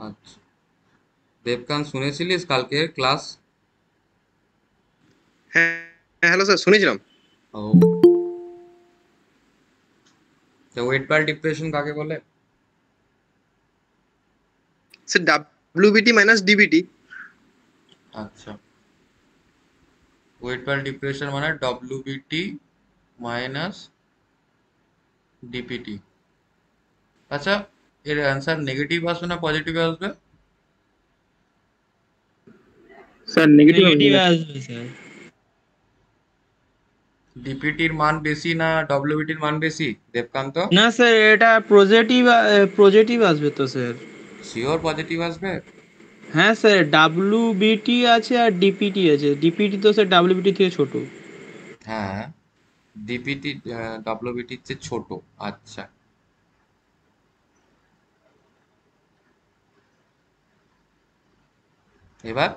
আচ্ছা দেবকান শুনেছিলিস কালকে ক্লাস হ্যাঁ হ্যালো স্যার শুনেছিলাম ও তো ওয়েট পার ডিপ্রেশন কাকে বলে স্যার ডাব্লিউবিটি মাইনাস ডিবিটি আচ্ছা ওয়েট পার ডিপ্রেশন মানে ডব্লিউবিটি মাইনাস ডিপিটি আচ্ছা এর অ্যান্সার নেগেটিভ আসবে না পজিটিভ আসবে স্যার নেগেটিভ নেগেটিভ আসবে স্যার ডিপিটির মান বেশি না ডব্লিউবিটির মান বেশি? দেবকান্ত? না স্যার এটা পজিটিভ পজিটিভ আসবে তো স্যার শিওর পজিটিভ আসবে? হ্যাঁ স্যার ডাব্লু বিটি আছে আর ডিপিটি আছে। ডিপিটি তো স্যার ডাব্লু বিটি থেকে ছোট। হ্যাঁ ডিপিটি ডব্লিউবিটির চেয়ে ছোট। আচ্ছা। এবার?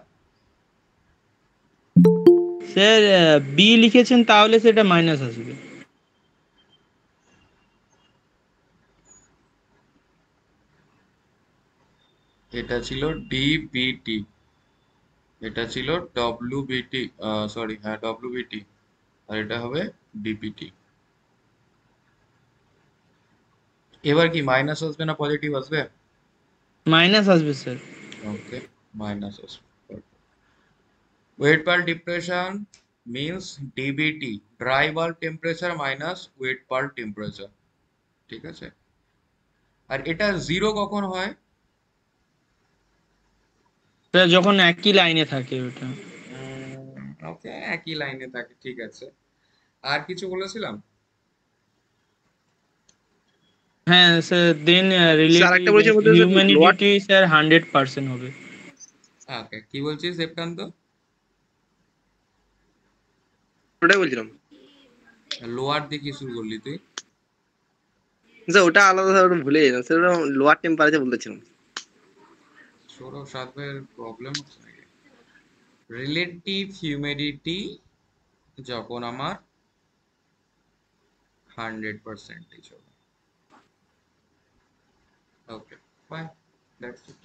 স্যার বি লিখেছেন তাহলে সেটা মাইনাস আসবে। এটা ছিল ডিবিটি এটা ছিল ডব্লিউবিটি সরি হ্যাঁ ডব্লিউবিটি আর এটা হবে ডিপিটি এবার কি মাইনাস আসবে না পজিটিভ আসবে? মাইনাস আসবে স্যার। ওকে মাইনাস আসবে wet per depression means DBT dry bulb temperature minus wet per temperature ঠিক আছে? আর এটা জিরো কখন হয়? স্যার যখন একই লাইনে থাকে ওটা। ওকে একই লাইনে থাকে ঠিক আছে। আর কিছু বলেছিলাম? হ্যাঁ sir then sir humanity sir hundred percent হবে। ওকে কি বলছিস দেবকান্ত ওটাই বলছিলাম। লোয়ার দিয়ে কি শুরু করলি তুই? স্যার ওটা আলাদা স্যার ওটা ভুলে গেলাম স্যার ওটা লোয়ার টেম্পারেচার বলতেছিলাম সৌরভ সাহেবের প্রবলেম হচ্ছে নাকি? রিলেটিভ হিউমিডিটি যখন আমার হান্ড্রেড পার্সেন্টেজ হবে। ওকে ফাইন দ্যাটস ইট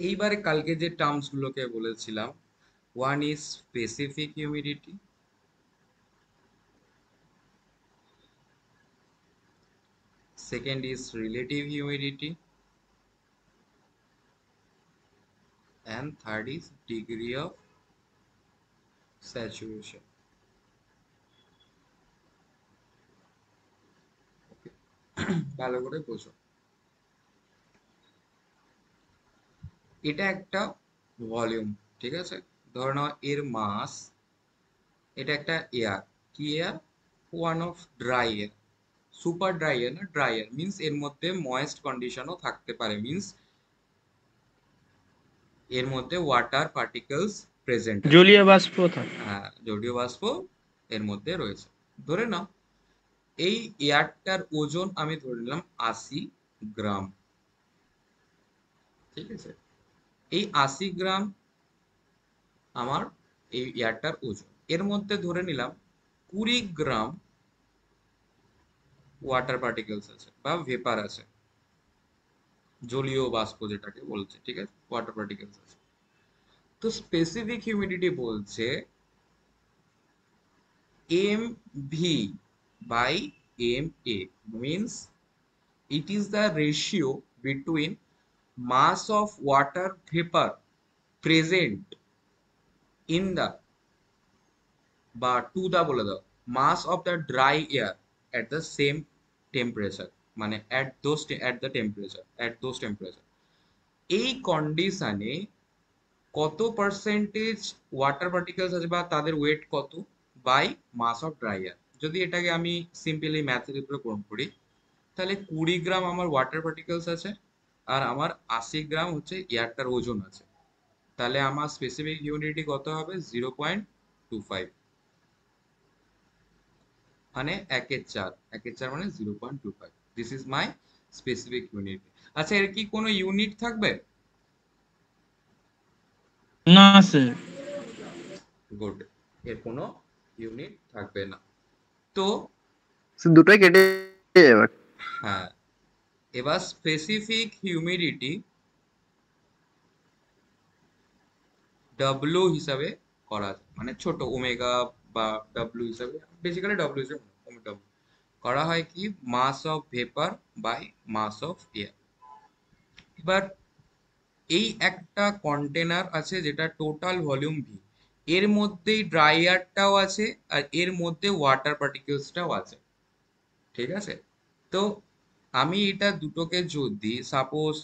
এইবার কালকে যে টার্মসগুলোকে বলেছিলাম one is specific humidity second is relative humidity and third is degree of স্যাচুয়েশন ভালো করে বোঝো। এটা একটা ভলিউম ঠিক আছে? ধরে নাও এর মাস এটা একটা এয়ার কি air one of dry air super dry air না ড্রাই এয়ার মিন্স এর মধ্যে ময়েস্ট কন্ডিশনও থাকতে পারে মিন্স এর মধ্যে ওয়াটার পার্টিকেলস প্রেজেন্ট জলীয় বাষ্প থাকে। হ্যাঁ জলীয় বাষ্প এর মধ্যে রয়েছে। ধরে নাও এই এয়ারটার ওজন আমি ধরে নিলাম আশি গ্রাম ঠিক আছে? এই আশি গ্রাম আমার এই এয়ারটার ওজন। এর মধ্যে ধরে নিলাম কুড়ি গ্রাম ওয়াটার পার্টিকেলস আছে বা ভেপার আছে। জলীয় বাষ্প যেটাকে বলছে, ঠিক আছে? ওয়াটার পার্টিকেলস আছে। তো স্পেসিফিক হিউমিডিটি বলছে M V by M A means it is the ratio between mass of water vapor present in the, বা টু দা বলে দাও mass of the dry air at the same temperature মানে those te- at the temperature, at those temperature. এই কন্ডিশনে কত percentage water particles আছে বা তাদের ওয়েট কত? By mass of dry air যদি এটাকে আমি সিম্পলি ম্যাথের উপরে গ্রহণ করি, তাহলে কুড়ি গ্রাম আমার ওয়াটার পার্টিকেলস আছে আর আমার আশি গ্রাম হচ্ছে এয়ারটার ওজন আছে। তাহলে আমার স্পেসিফিক ইউনিটি কত হবে? জিরো পয়েন্ট টু ফাইভ মানে একের চার। একের চার মানে zero point two five this is my specific unit আচ্ছা এর কি কোনো ইউনিট থাকবে? না স্যার গুড এর কোনো ইউনিট থাকবে না। তো দুটোই কেটে যাবে। হ্যাঁ। এবার স্পেসিফিক হিউমিডিটি ডব্লিউ হিসাবে করা মানে ছোট ওমেগা বা ডব্লিউ হিসাবে। বেসিক্যালি ডব্লিউ হিসাবে করা হয় কি? Mass of vapour by mass of air এবার এই একটা কন্টেনার আছে যেটা টোটাল ভলিউম ভি এর মধ্যেই ড্রাইয়ারটাও আছে আর এর মধ্যে ওয়াটার পার্টিকেলসটাও আছে। ঠিক আছে? তো আমি এটা দুটোকে যদি সাপোজ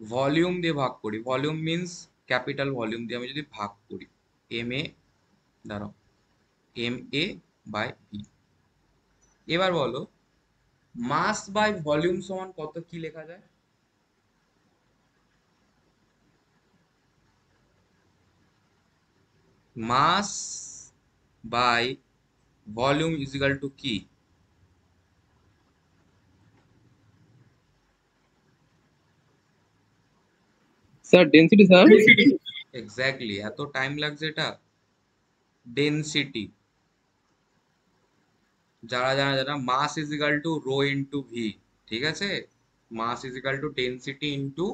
ভলিউম দিয়ে ভাগ করি ভলিউম মিন্স ক্যাপিটাল ভলিউম দিয়ে আমি যদি ভাগ করি এম এ দাঁড়াও এম এ বাই ভি এবার বলো মাস বাই ভলিউম সমান কত, কি লেখা যায়? Mass by volume is equal to কি? স্যার ডেন্সিটি স্যার এক্স্যাক্টলি এত টাইম লাগছে এটা ডেনসিটি যারা যারা যারা mass is equal to rho into V ঠিক আছে mass is equal to density into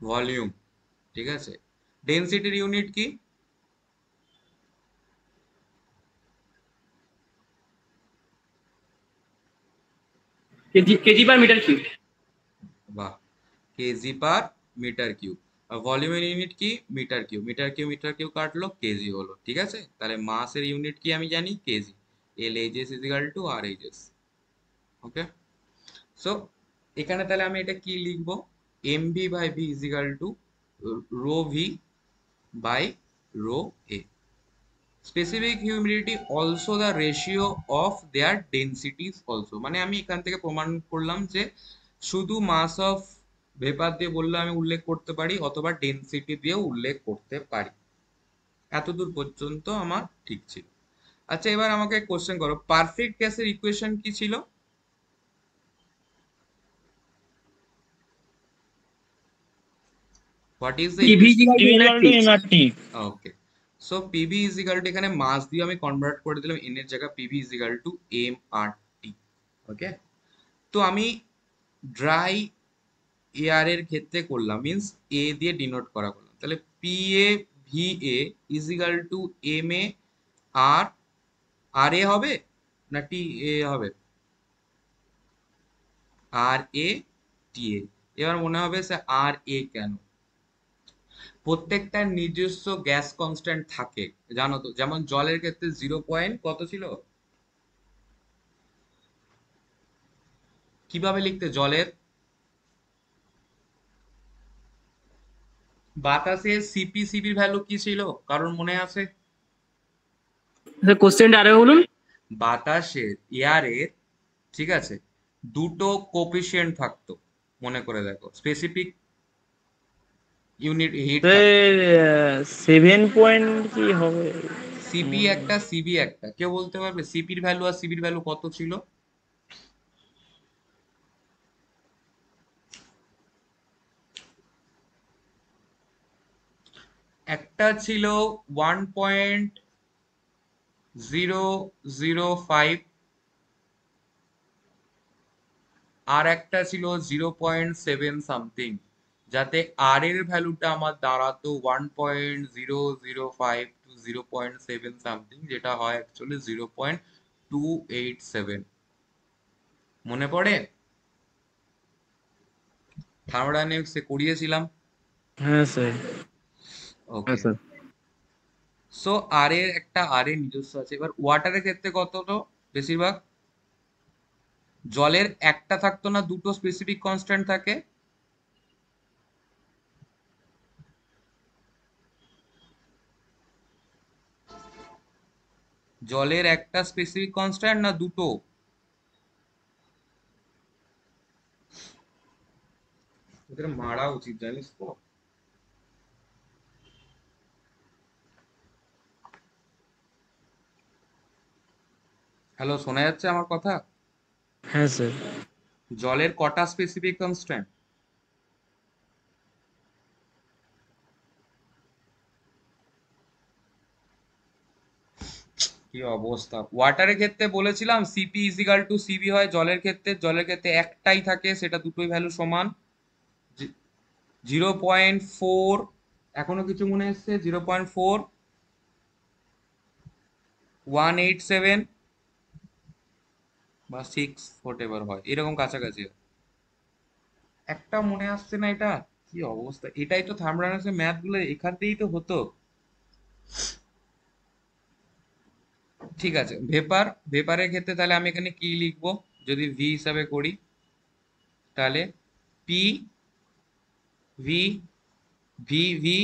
volume ঠিক আছে ডেনসিটির ইউনিট কি KG KG per metre cube বাহ কেজি পার মিটার কিউব। আর ভলিউমের ইউনিট কি? Metre cube. Metre cube metre cube কাটলো কেজি হলো, ঠিক আছে? তাহলে মাসের ইউনিট কি আমি জানি? KG L HS is equal to R HS okay so এখানে তাহলে আমি এটা কি লিখব? M V by V is equal to rho V by rho A specific humidity also the ratio of their densities also মানে আমি এখান থেকে প্রমাণ করলাম যে শুধু মাস অফ ভেপার দিয়ে বললে আমি উল্লেখ করতে পারি অথবা ডেন্সিটি দিয়েও উল্লেখ করতে পারি। এতদূর পর্যন্ত আমার ঠিক ছিল। আচ্ছা এবার আমাকে কোশ্চেন করো। পারফেক্ট গ্যাসের ইকুয়েশন কি ছিল? What is okay so PV is equal to এখানে মাস দিয়ে আমি কনভার্ট করে দিলাম এন এর জায়গা PV is equal to M R T okay তো আমি ড্রাই এয়ার এর ক্ষেত্রে করলাম মিন্স এ দিয়ে ডিনোট করা করলাম। তাহলে P A V A is equal to M A R R A হবে না টি এ হবে? আর এ টি এ এবার মনে হবে স্যার আর এ কেন? প্রত্যেকটার নিজস্ব গ্যাস কনস্ট্যান্ট থাকে, জানো তো? যেমন জলের ক্ষেত্রে জিরো পয়েন্ট কত ছিল? কীভাবে লিখতে? জলের? বাতাসে সিপি সিপির ভ্যালু কি ছিল? কারণ মনে আছে? কোশ্চেনটা আরে বলুন। বাতাসের এয়ারের ঠিক আছে দুটো কোপিশিয়েন্ট থাকতো মনে করে দেখো। Specific unit heat seven point কি হবে? সিপি একটা সিবি একটা। কেউ বলতে পারবে সিপির ভ্যালু আর সিবির ভ্যালু কত ছিল? একটা ছিল one point zero zero five, আর একটা ছিল জিরো পয়েন্ট সেভেন সামথিং, যাতে আর এর ভ্যালুটা আমার দাঁড়াতো one point zero zero five two zero point seven something, যেটা হয় actually zero point two eight seven. মনে পড়ে? থার্মোডাইনামিক্সে করিয়েছিলাম। হ্যাঁ স্যার ওকে স্যার সো আর এর একটা আর এর নিজস্ব আছে। এবার ওয়াটারের ক্ষেত্রে কত তো বেশিরভাগ? জলের একটা থাকতো না দুটো স্পেসিফিক কনস্ট্যান্ট থাকে। জলের একটা স্পেসিফিক কনস্ট্যান্ট না দুটো? মারা উচিত জানিস তো। হ্যালো শোনা যাচ্ছে আমার কথা? হ্যাঁ স্যার। জলের কটা স্পেসিফিক কনস্ট্যান্ট কি অবস্থা? ওয়াটারের ক্ষেত্রে বলেছিলাম সিপি ইজিক্যাল টু সিবি হয় জলের ক্ষেত্রে। জলের ক্ষেত্রে একটাই থাকে সেটা দুটোই ভ্যালু সমান। জিরো পয়েন্ট ফোর এখনও কিছু মনে এসছে? Zero point four one eight seven বা সিক্স হোট এভার হয়। এরকম কাছাকাছি হয়। একটা মনে আসছে না এটা? কি অবস্থা? এটাই তো থার্মোডাইনামিক্সের ম্যাথগুলো এখান থেকেই তো হতো। ঠিক আছে ভেপার ভেপারের ক্ষেত্রে তাহলে আমি এখানে কি লিখব? যদি ভি হিসাবে করি, তাহলে P V V V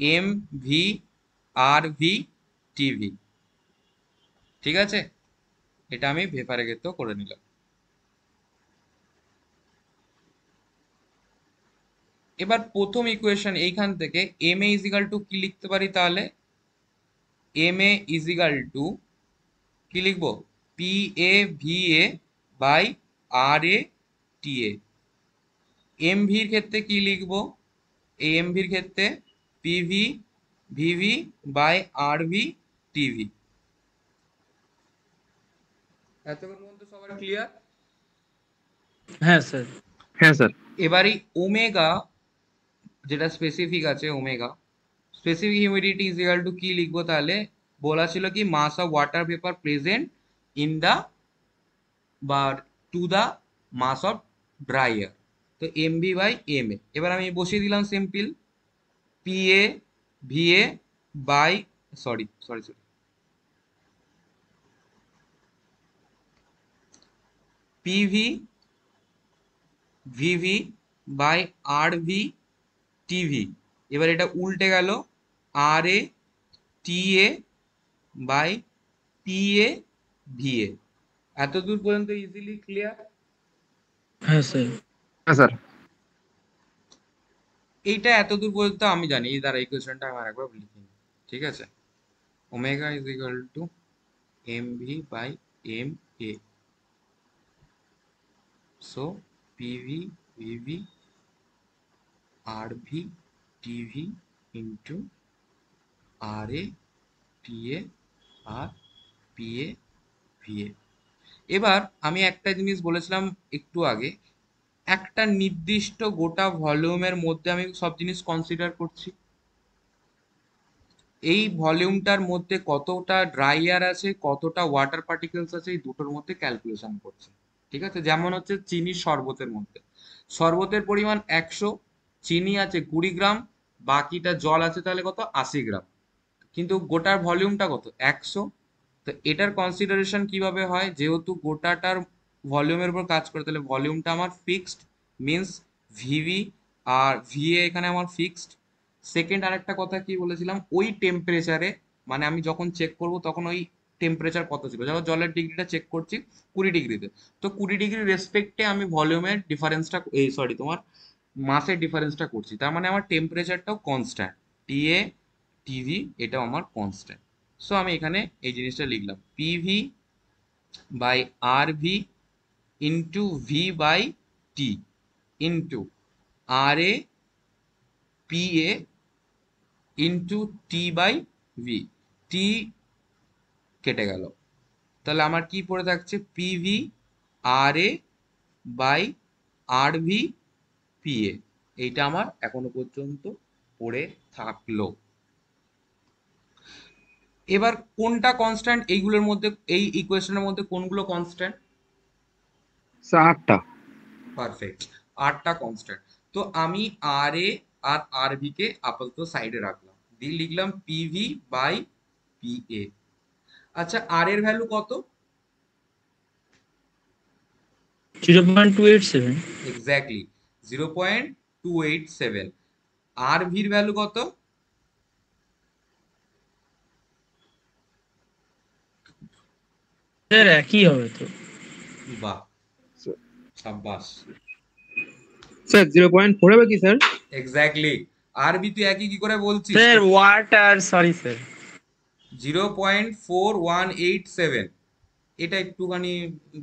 M V R V TV ঠিক আছে? এটা আমি ভেপারের ক্ষেত্রেও করে নিলাম। এবার প্রথম ইকুয়েশন এইখান থেকে এম এ ইজিক্যাল টু কি লিখতে পারি তাহলে? এম এ ইজিক্যাল টু কি লিখব? P A V A by R A T A M ভির ক্ষেত্রে কি লিখব? এই এম ভির ক্ষেত্রে PV VV by R V TV এতক্ষণ পর্যন্ত সবার ক্লিয়ার হ্যাঁ স্যার। হ্যাঁ স্যার। এবারে ওমেগা যেটা স্পেসিফিক আছে omega specific humidity is equal to কি লিখব তাহলে? বলা ছিল কি mass of water vapour present in the বা to the mass of dry air তো M B by M A এবার আমি বসিয়ে দিলাম simple P A V A by sorry sorry sorry PV VV by R V TV এবার এটা উল্টে গেল R A T A by P A V A এত দূর পর্যন্ত ইজিলি ক্লিয়ার হ্যাঁ স্যার হ্যাঁ স্যার এইটা এত দূর পর্যন্ত আমি জানি। এই দ্বারা ইকুয়েশনটা আমার একবার লিখে ঠিক আছে? Omega is equal to M V by M A R V TV into R A T A R V A এবার আমি একটা জিনিস বলেছিলাম একটু আগে, একটা নির্দিষ্ট গোটা ভলিউমের মধ্যে আমি সব জিনিস কনসিডার করছি। এই ভলিউমটার মধ্যে কতটা ড্রাই আছে, কতটা ওয়াটার পার্টিকেলস আছে, এই দুটোর মধ্যে ক্যালকুলেশন করছি। ঠিক আছে? যেমন হচ্ছে চিনি শরবতের মধ্যে। শরবতের পরিমাণ একশো, চিনি আছে কুড়ি গ্রাম, বাকিটা জল আছে তাহলে কত? আশি গ্রাম। কিন্তু গোটার ভলিউমটা কত? একশো। তো এটার কনসিডারেশন কীভাবে হয়? যেহেতু গোটাটার ভলিউমের উপর কাজ করে, তাহলে ভলিউমটা আমার ফিক্সড মিনস ভিভি আর ভিএ এখানে আমার ফিক্সড সেকেন্ড আরেকটা কথা কি বলেছিলাম? ওই টেম্পারেচারে মানে আমি যখন চেক করব, তখন ওই টেম্পারেচার কত ছিল? যেমন জলের ডিগ্রিটা চেক করছি, কুড়ি ডিগ্রিতে তো কুড়ি ডিগ্রি রেসপেক্টে আমি ভলিউমের ডিফারেন্সটা এই সরি তোমার মাসের ডিফারেন্সটা করছি। তার মানে আমার টেম্পারেচারটাও কনস্ট্যান্ট টিএ টিভি এটাও আমার কনস্ট্যান্ট সো আমি এখানে এই জিনিসটা লিখলাম। PV by R V into V by T into R A P A into T by V T কেটে গেল। তাহলে আমার কি পড়ে থাকছে? PV R A by R V P A এইটা আমার এখনও পর্যন্ত পড়ে থাকল। এবার কোনটা কনস্ট্যান্ট এইগুলোর মধ্যে এই ইকুয়েশনের মধ্যে কোনগুলো কনস্ট্যান্ট আটটা। পারফেক্ট আটটা কনস্ট্যান্ট তো আমি আর এ আর আর ভি কে আপাতত সাইডে রাখলাম। দিয়ে লিখলাম পিভি বাই পি এ আচ্ছা আর এর ভ্যালু কত? Zero point two eight seven exactly zero point two eight seven R ভির ভ্যালু কত? স্যার একই হবে তো। বাহ সাব্বাস। স্যার জিরো পয়েন্ট ফোর হবে কি স্যার? এক্স্যাক্টলি আর ভি তুই একই কি করে বলছিস? Sir water sorry sir zero point four one eight seven. এটা একটুখানি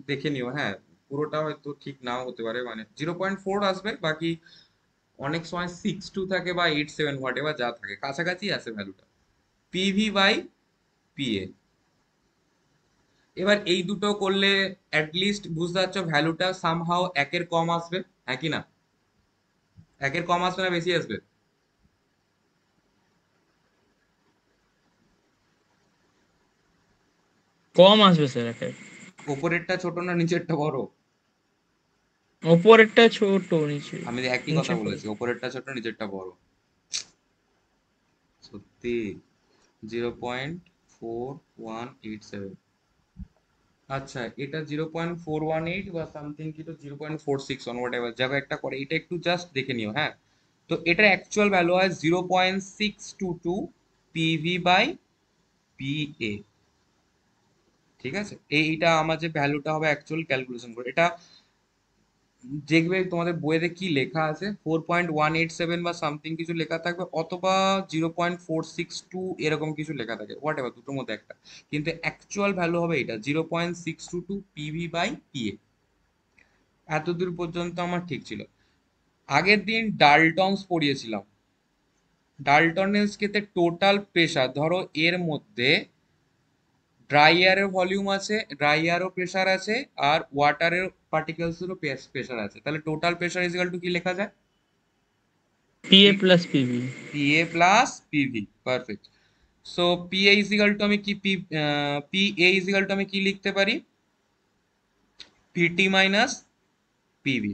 দেখে নিও হ্যাঁ পুরোটা হয়তো ঠিক নাও হতে পারে মানে জিরো পয়েন্ট ফোর আসবে, বাকি অনেক সময় সিক্স টু থাকে বা এইট সেভেন হোয়াট এভার যা থাকে, কাছাকাছি আছে ভ্যালুটা। পিভি বাই পিএ এবার এই দুটো করলে লিস্ট বুঝতে পারছ ভ্যালুটা সামহাও একের কম আসবে হ্যাঁ কি না? একের কম আসবে না, বেশি আসবে? কম আসবে স্যার একে ওপরেরটা ছোট না নিচেরটা বড়? ওপরেরটা ছোট নিচে। আমি একই কথা বলেছি ওপরেরটা ছোট নিচেরটা বড়। সত্যি zero point four one eight seven আচ্ছা এটা zero point four one eight বা সামথিং কিছু zero point four six one whatever যাবে একটা করে এটা একটু জাস্ট দেখে নিও হ্যাঁ? তো এটার অ্যাকচুয়াল ভ্যালু হয় zero point six two two PV by PA ঠিক আছে? এইটা আমার যে ভ্যালুটা হবে অ্যাকচুয়াল ক্যালকুলেশন করে। এটা দেখবে তোমাদের বইয়েতে কি লেখা আছে? Four point one eight seven বা সামথিং কিছু লেখা থাকবে, অথবা zero point four six two এরকম কিছু লেখা থাকে হোয়াট এভার দুটোর মধ্যে একটা। কিন্তু অ্যাকচুয়াল ভ্যালু হবে এটা zero point six two two PV by PA এতদূর পর্যন্ত আমার ঠিক ছিল। আগের দিন ডালটনস পড়িয়েছিলাম। ডালটনের স্কেতে টোটাল প্রেশার ধরো এর মধ্যে ড্রাই এয়ারের ভলিউম আছে ড্রাই এয়ারও প্রেশার আছে আর ওয়াটারের পার্টিকেলসেরও প্রেশার আছে। তাহলে টোটাল প্রেশার ইজিক্যাল টু কি লেখা যায়? PA plus PV PA plus PV perfect so PA equal to আমি কি পি পিএ ইজিক্যাল টু আমি কি লিখতে পারি? পিটি মাইনাস পিভি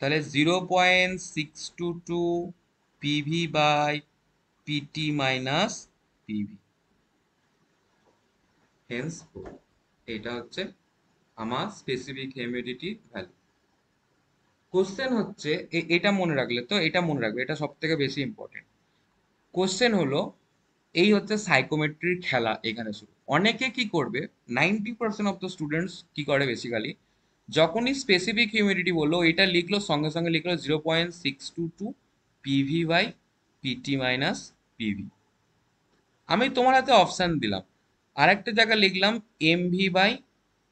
তাহলে zero point six two two PV by PT minus PV hence এটা হচ্ছে আমার স্পেসিফিক হিউমিডিটি ভ্যালু কোশ্চেন হচ্ছে এটা মনে রাখলে তো, এটা মনে রাখবে, এটা সব থেকে বেশি ইম্পর্টেন্ট কোশ্চেন হলো, এই হচ্ছে সাইকোমেট্রির খেলা এখানে শুরু। অনেকে কি করবে ninety percent of the students কি করে বেসিক্যালি যখনই স্পেসিফিক হিউমিডিটি বলল, এটা লিখলো, সঙ্গে সঙ্গে লিখলো zero point six two two PV by PT minus PV আমি তোমার হাতে অপশান দিলাম। আরেকটা জায়গা লিখলাম M V by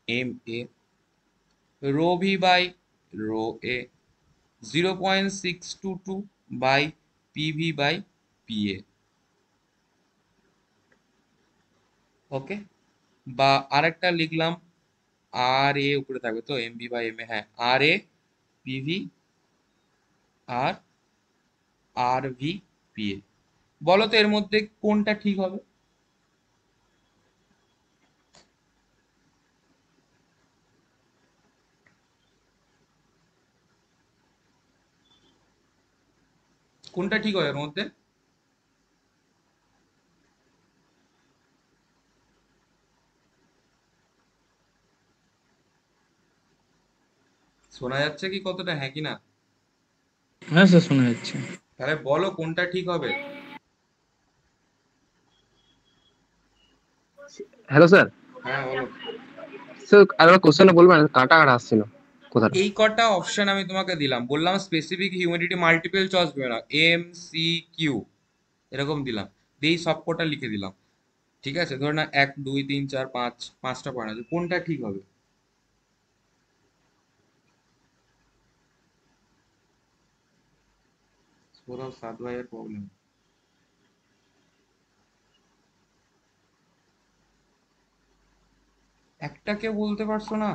M A rho V by rho A zero point six two two by PV by P A okay বা আরেকটা লিখলাম আর এ উপরে থাকবে তো M V by M A হ্যাঁ আর এ PV R R V P A বলো তো এর মধ্যে কোনটা ঠিক হবে? কোনটা ঠিক হবে এর মধ্যে? শোনা যাচ্ছে কি কতটা? হ্যাঁ কি না? হ্যাঁ স্যার শোনা যাচ্ছে। তাহলে বলো কোনটা ঠিক হবে? হ্যালো স্যার হ্যাঁ বলো। স্যার আরেকবার কোশ্চেনটা বলবেন কাটা কাটা আসছিল। এই কটা অপশন আমি তোমাকে দিলাম। বললাম স্পেসিফিক হিউমিডিটি মাল্টিপল চয়েস দেবে না এম সি কিউ এরকম দিলাম। দিয়ে সব কটা লিখে দিলাম। ঠিক আছে? ধরে না এক, দুই, তিন, চার, পাঁচ, পাঁচটা পয়েন্ট আছে। কোনটা ঠিক হবে? সাত ভাইয়ের প্রবলেম একটা কেউ বলতে পারছ না?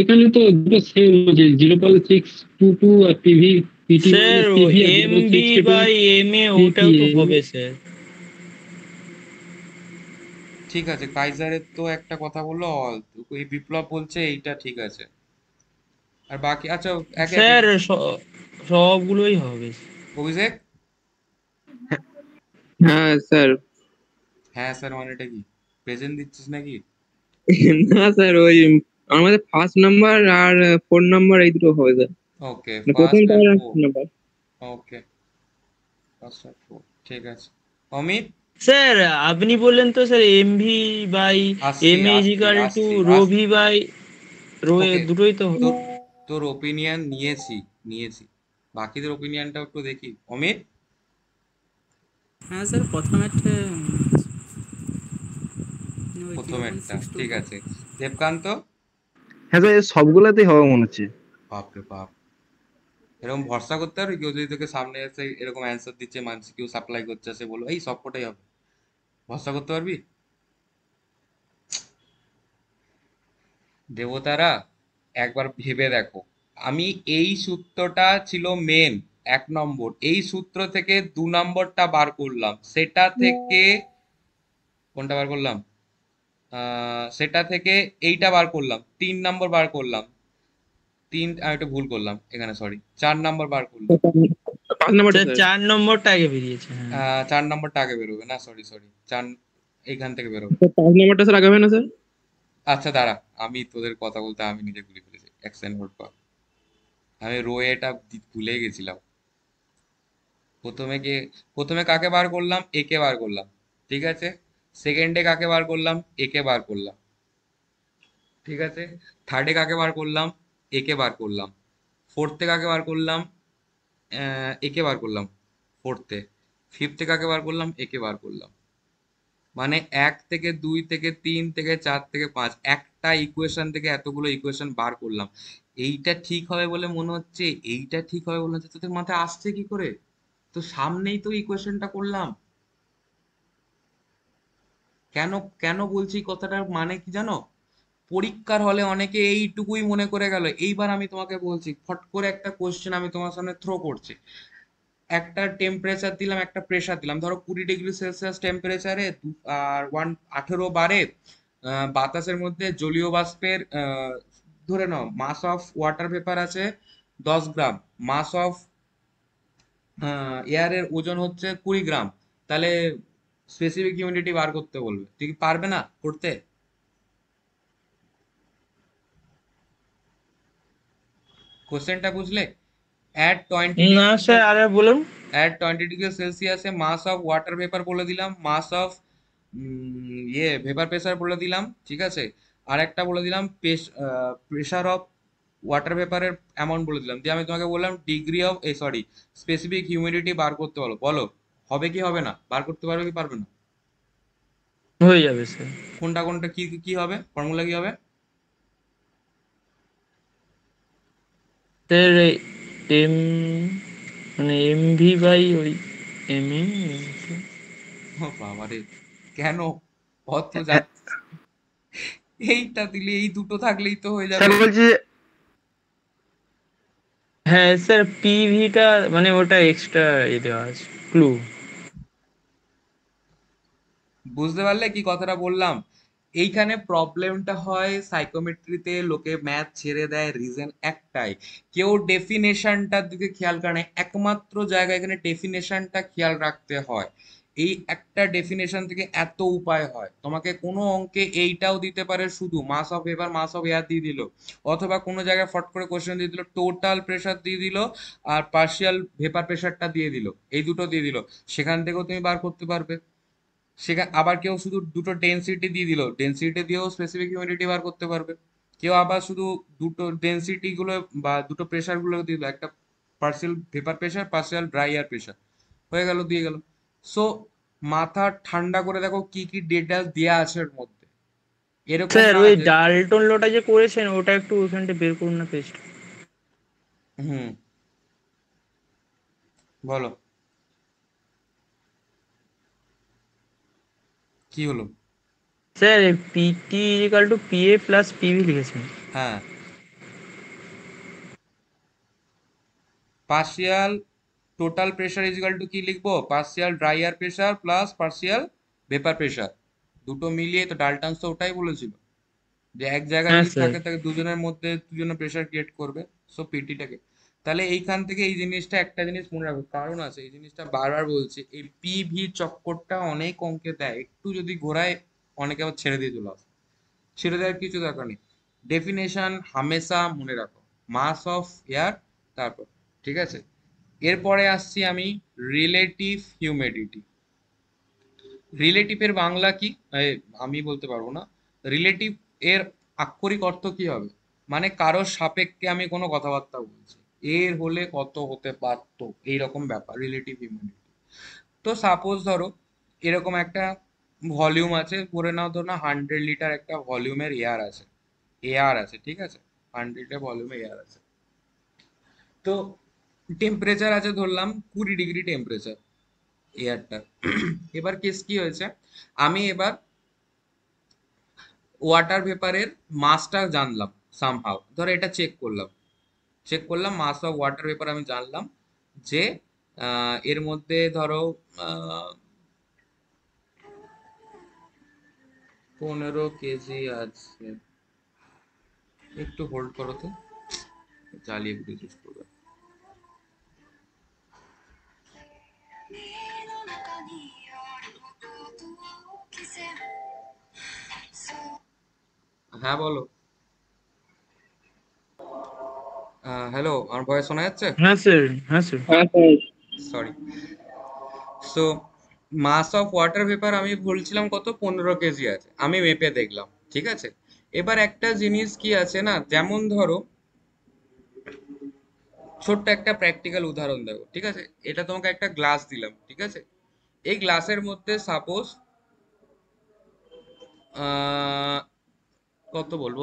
এখানে তো দুটো সেম আছে zero point six two two R PV sir M by M A ওটাও তো হবে স্যার ঠিক আছে কাইজারের তো একটা কথা বলল অল এই বিপ্লব বলছে এইটা ঠিক আছে। আর বাকি আচ্ছা একে স্যার সবগুলোই হবে। অভিষেক? হ্যাঁ স্যার হ্যাঁ স্যার মানেটা কি? প্রেজেন্ট দিচ্ছিস নাকি? না স্যার ওই আমাদের ফার্স্ট নাম্বার আর ফোর নাম্বার এই দুটো হয়ে যায় ওকে প্রথমটা আর নাম্বার ওকে ফার্স্ট ঠিক আছে। অমিত? স্যার আপনি বললেন তো sir M V by M A আসছি, equal to rho V by rho A দুটোই তো তোর ওপিনিয়ন নিয়েছি নিয়েছি। বাকিদের ওপিনিয়নটা একটু দেখি। অমিত? হ্যাঁ স্যার প্রথমেরটা ওই প্রথমেরটা ঠিক আছে। দেবকান্ত? হ্যাঁ স্যার সবগুলাতেই হবে মনে হচ্ছে। বাপ রে বাপ। এরকম ভরসা করতে পারবি কেউ যদি তোকে সামনে এসে এরকম অ্যান্সার দিচ্ছে মানুষ কেউ সাপ্লাই করছে সে বলো এই সব কটাই হবে। ভরসা করতে পারবি? দেবতারা একবার ভেবে দেখো। আমি এই সূত্রটা ছিল মেন এক নম্বর। এই সূত্র থেকে দু নম্বরটা বার করলাম। সেটা থেকে হ্যাঁ। কোনটা বার করলাম? সেটা থেকে এইটা বার করলাম তিন নম্বর বার করলাম। তিন আমি একটা ভুল করলাম এখানে সরি চার নম্বর বার করলাম। চার নম্বরটা আগে বেরিয়েছে হ্যাঁ। চার নম্বরটা আগে বেরোবে। না সরি সরি চার এইখান থেকে বেরোবে। পাঁচ নাম্বারটা স্যার আগে হবে না স্যার আচ্ছা দাঁড়া। আমি তোদের কথা বলতে আমি নিজে ভুলে ফেলেছি। এক সেকেন্ড হোল্ড কর। আমি রো এটা ভুলে গেছিলাম। প্রথমে কে প্রথমে কাকে বার করলাম? একে বার করলাম। ঠিক আছে? সেকেন্ডে কাকে বার করলাম? একে বার করলাম। ঠিক আছে? থার্ডে কাকে বার করলাম? একে বার করলাম। ফোর্থে কাকে বার করলাম? একে বার করলাম। ফোর্থে ফিফথে কাকে বার করলাম? একে বার করলাম। মানে এক থেকে দুই থেকে তিন থেকে চার থেকে পাঁচ, একটা ইকুয়েশন থেকে এতগুলো ইকুয়েশন বার করলাম। এইটা ঠিক হবে বলে মনে হচ্ছে? এইটা ঠিক হবে বলে হচ্ছে? তোদের মাথায় আসছে কি করে? তো সামনেই তো ইকুয়েশনটা করলাম। কেন কেন বলছি কথাটার মানে কি জানো? পরীক্ষার হলে অনেকে এইটুকুই মনে করে গেল, এইবার আমি তোমাকে বলছি, ফট করে একটা কোশ্চেন আমি তোমার সামনে থ্রো করছি। একটা টেম্পারেচার দিলাম, একটা প্রেসার দিলাম। ধরো কুড়ি ডিগ্রি সেলসিয়াস টেম্পারেচারে আর ওয়ান আঠেরো বারে বাতাসের মধ্যে জলীয় বাষ্পের ধরে নাও মাস অফ ওয়াটার পেপার আছে দশ গ্রাম মাস অফ এয়ারের ওজন হচ্ছে কুড়ি গ্রাম। তাহলে স্পেসিফিক হিউমিডিটি বার করতে বলবে। তুই কি পারবে না করতে? কোশ্চেনটা বুঝলে? অ্যাট টোয়েন্টি না স্যার আরে বলুন। অ্যাট টোয়েন্টি ডিগ্রি সেলসিয়াসে মাস অফ ওয়াটার ভেপার বলে দিলাম মাস অফ ইয়ে ভেপার প্রেসার বলে দিলাম ঠিক আছে? আর একটা বলে দিলাম প্রেসার অফ ওয়াটার ভেপারের অ্যামাউন্ট বলে দিলাম। দিয়ে আমি তোমাকে বললাম degree of a sorry specific humidity বার করতে বলো। বলো। হবে কি হবে না? বার করতে পারবে কি পারবে না? হয়ে যাবে স্যার কোনটা কোনটা কি কি- হবে? ফর্মুলা কি হবে? স্যার এম মানে এম ভি বাই ওই এম এ ও বাবারে কেন? অত যাচ্ছে এইটা দিলে এই দুটো থাকলেই তো হয়ে যাবে। স্যার বলছি হ্যাঁ স্যার পিভিটা মানে ওটা এক্সট্রা এ দেওয়া আছে ক্লু বুঝতে পারলে কি কথাটা বললাম? এইখানে প্রবলেমটা হয় সাইকোমেট্রিতে লোকে ম্যাথ ছেড়ে দেয় রিজন একটাই। কেউ ডেফিনেশনটার দিকে খেয়াল করে একমাত্র জায়গা এখানে ডেফিনেশনটা খেয়াল রাখতে হয়। এই একটা ডেফিনেশন থেকে এত উপায় হয়। তোমাকে কোনো অঙ্কে এইটাও দিতে পারে শুধু mass of ever mass of air দিয়ে দিল। অথবা কোনো জায়গায় ফট করে কোশ্চেন দিয়ে দিল টোটাল প্রেশার দিয়ে দিল আর পার্শিয়াল ভেপার প্রেশারটা দিয়ে দিল। এই দুটো দিয়ে দিল। সেখান থেকেও তুমি বার করতে পারবে। সেখানে আবার কেউ শুধু দুটো ডেনসিটি দিয়ে দিল। ডেনসিটি দিয়েও স্পেসিফিক হিউমিডিটি বার করতে পারবে। কেউ আবার শুধু দুটো ডেনসিটি গুলো বা দুটো প্রেশারগুলো দিয়ে দিল। একটা partial vapour pressure partial dry air pressure হয়ে গেল দিয়ে গেল। সো মাথা ঠান্ডা করে দেখো কি কি ডেটা দেয়া আছে এর মধ্যে। এরকম স্যার ওই ডালটন লোটা যে করেছেন ওটা একটু ওইখানটা বের করুন না পেস্ট হুম। বলো। কি হলো? Sir PT equal to PA plus PV লিখেছেন হ্যাঁ। Partial total pressure is equal to কি লিখব? Partial dry air pressure plus partial vapour pressure দুটো মিলিয়ে তো ডালটনস তো ওটাই বলেছিল। যে এক জায়গায় হ্যাঁ। থাকে তাকে দুজনের মধ্যে দুজনের প্রেশার ক্রিয়েট করবে। সো পিটিটাকে তাহলে এইখান থেকে এই জিনিসটা একটা জিনিস মনে রাখো, কারণ আছে, এই জিনিসটা বারবার বলছি, এই পিভি চক্করটা অনেক অঙ্কে দেয়, একটু যদি ঘোরায় অনেকে আবার ছেড়ে দিয়ে চলে আসে। ছেড়ে দেওয়ার কিছু দরকার নেই। ডেফিনেশন হামেশা মনে রাখো মাস অফ এয়ার তারপর, ঠিক আছে? এরপরে আসছি আমি রিলেটিভ হিউমিডিটি রিলেটিভের বাংলা কি? আমি বলতে পারব না। রিলেটিভ এর আক্ষরিক অর্থ কি হবে? মানে কারোর সাপেক্ষে আমি কোনো কথাবার্তা বলছি। এর হলে কত হতে পারতো? এইরকম ব্যাপার রিলেটিভ হিউমিডিটি তো সাপোজ ধরো, এরকম একটা ভলিউম আছে, ধরে নাও ধরো না হান্ড্রেড লিটার একটা ভলিউমের এয়ার আছে এয়ার আছে, ঠিক আছে? হান্ড্রেড লিটার ভলিউমে এয়ার আছে। তো টেম্পারেচার আছে ধরলাম কুড়ি ডিগ্রি টেম্পারেচার এয়ারটা এবার কেস কি হয়েছে? আমি এবার ওয়াটার ভেপারের মাসটা জানলাম সামহাও ধরো এটা চেক করলাম। চেক করলাম মাস অফ ওয়াটার পেপার আমি জানলাম যে এর মধ্যে ধরো পনেরো কেজি আছে। একটু হোল্ড করো তো। চালিয়ে বুঝে করবে। হ্যাঁ বলো। হ্যালো আমার ভয়েস শোনা যাচ্ছে? হ্যাঁ স্যার হ্যাঁ sir sorry so mass of water vapour আমি বলছিলাম কত? পনেরো কেজি আছে। আমি মেপে দেখলাম ঠিক আছে? এবার একটা জিনিস কি আছে না? যেমন ধরো ছোট্ট একটা প্র্যাকটিক্যাল উদাহরণ দেখো ঠিক আছে? এটা তোমাকে একটা গ্লাস দিলাম ঠিক আছে? এই গ্লাসের মধ্যে সাপোজ কত বলব?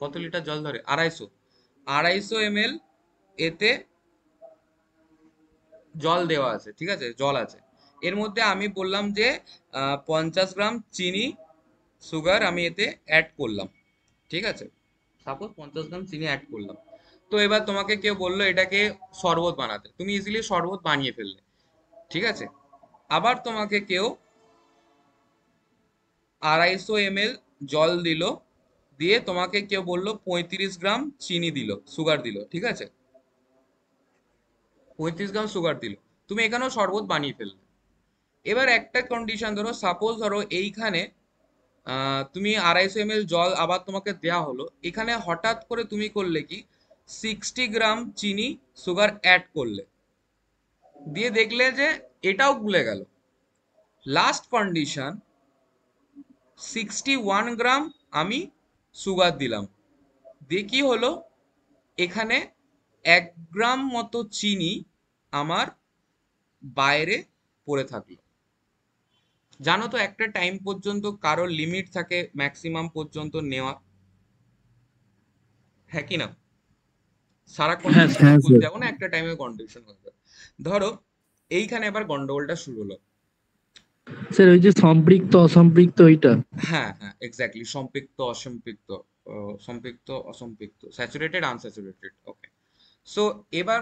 কত লিটার জল ধরে? আড়াইশো। আড়াইশো এমএল এতে জল দেওয়া আছে, ঠিক আছে? জল আছে। এর মধ্যে আমি বললাম যে পঞ্চাশ গ্রাম চিনি, সুগার আমি এতে অ্যাড করলাম, ঠিক আছে? সাপোজ পঞ্চাশ গ্রাম চিনি অ্যাড করলাম। তো এবার তোমাকে কেউ বলল এটাকে শরবত বানাতে। তুমি ইজিলি শরবত বানিয়ে ফেললে, ঠিক আছে? আবার তোমাকে কেউ আড়াইশো এমএল জল দিল দিয়ে তোমাকে কেউ বলল পঁয়ত্রিশ গ্রাম চিনি দিল সুগার দিল, ঠিক আছে? পঁয়ত্রিশ গ্রাম সুগার দিল। তুমি এখানেও শরবত বানিয়ে ফেললে। এবার একটা কন্ডিশন ধরো সাপোজ ধরো এইখানে তুমি আড়াইশো এমএল জল আবার তোমাকে দেয়া হলো। এখানে হঠাৎ করে তুমি করলে কি? সিক্সটি গ্রাম চিনি সুগার অ্যাড করলে। দিয়ে দেখলে যে এটাও ভুলে গেল। Last condition sixty one gram আমি সুগার দিলাম। দিয়ে কি হলো? এখানে এক গ্রাম মতো চিনি আমার বাইরে পড়ে থাকল। জানো তো একটা টাইম পর্যন্ত কারও লিমিট থাকে ম্যাক্সিমাম পর্যন্ত নেওয়া হ্যাঁ কি না? সারাক্ষণ হ্যাঁ, হ্যাঁ, যাব না একটা টাইমে কন্ডিশন হয়ে ধরো এইখানে এবার গন্ডগোলটা শুরু হলো। স্যার, ওই যে সম্পৃক্ত, অসম্পৃক্ত ওইটা? হ্যাঁ হ্যাঁ এক্স্যাক্টলি সম্পৃক্ত, অসম্পৃক্ত সম্পৃক্ত, অসম্পৃক্ত স্যাচুরেটেড আনস্যাচুরেটেড ওকে সো এবার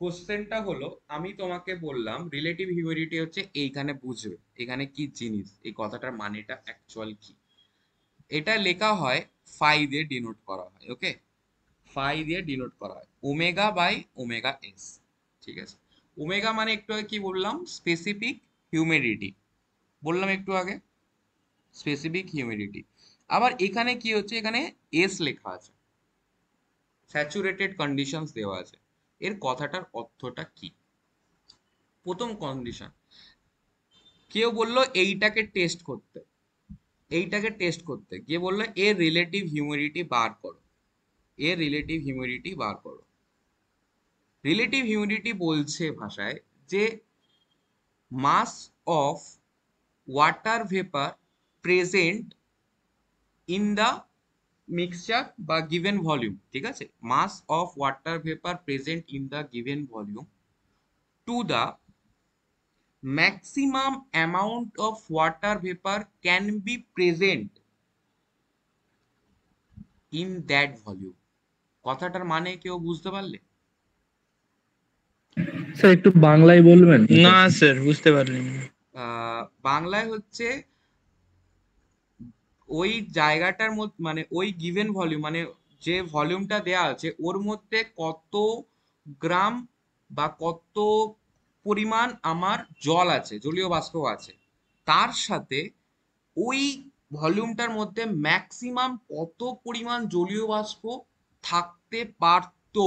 কোশ্চেনটা হলো, আমি তোমাকে বললাম রিলেটিভ হিউমিডিটি হচ্ছে এইখানে বুঝবে, এখানে কি জিনিস, এই কথাটার মানেটা অ্যাকচুয়াল কি? এটা লেখা হয় ফাই দিয়ে ডিনোট করা হয় ওকে ফাই দিয়ে ডিনোট করা হয় ওমেগা বাই ওমেগা এস ঠিক আছে? ওমেগা মানে একটু কি বললাম স্পেসিফিক হিউমিডিটি বললাম একটু আগে স্পেসিফিক হিউমিডিটি আবার এখানে কি হচ্ছে? এখানে এস লেখা আছে। স্যাচুরেটেড কন্ডিশনস দেওয়া আছে। এর কথাটার অর্থটা কি? প্রথম কন্ডিশন কেউ বলল এইটাকে টেস্ট করতে, এইটাকে টেস্ট করতে। গিয়ে বলল এর রিলেটিভ হিউমিডিটি বার করো। এর রিলেটিভ হিউমিডিটি বার করো। রিলেটিভ হিউমিডিটি বলছে ভাষায় যে mass of water vapour present in the mixture বা গিভেন ভলিউম ঠিক আছে? Mass of water vapour present in the given volume to the maximum amount of water vapour can be present in that volume কথাটার মানে কেউ বুঝতে পারলে? Sir একটু বাংলায় বলবেন? না স্যার বুঝতে পারলিনি বাংলায় হচ্ছে ওই জায়গাটার মধ্যে মানে ওই গিভেন ভলিউম মানে যে ভলিউমটা দেয়া আছে, ওর মধ্যে কত গ্রাম বা কত পরিমাণ আমার জল আছে, জলীয় বাষ্প আছে, তার সাথে ওই ভলিউমটার মধ্যে ম্যাক্সিমাম কত পরিমাণ জলীয় বাষ্প থাকতে পারতো?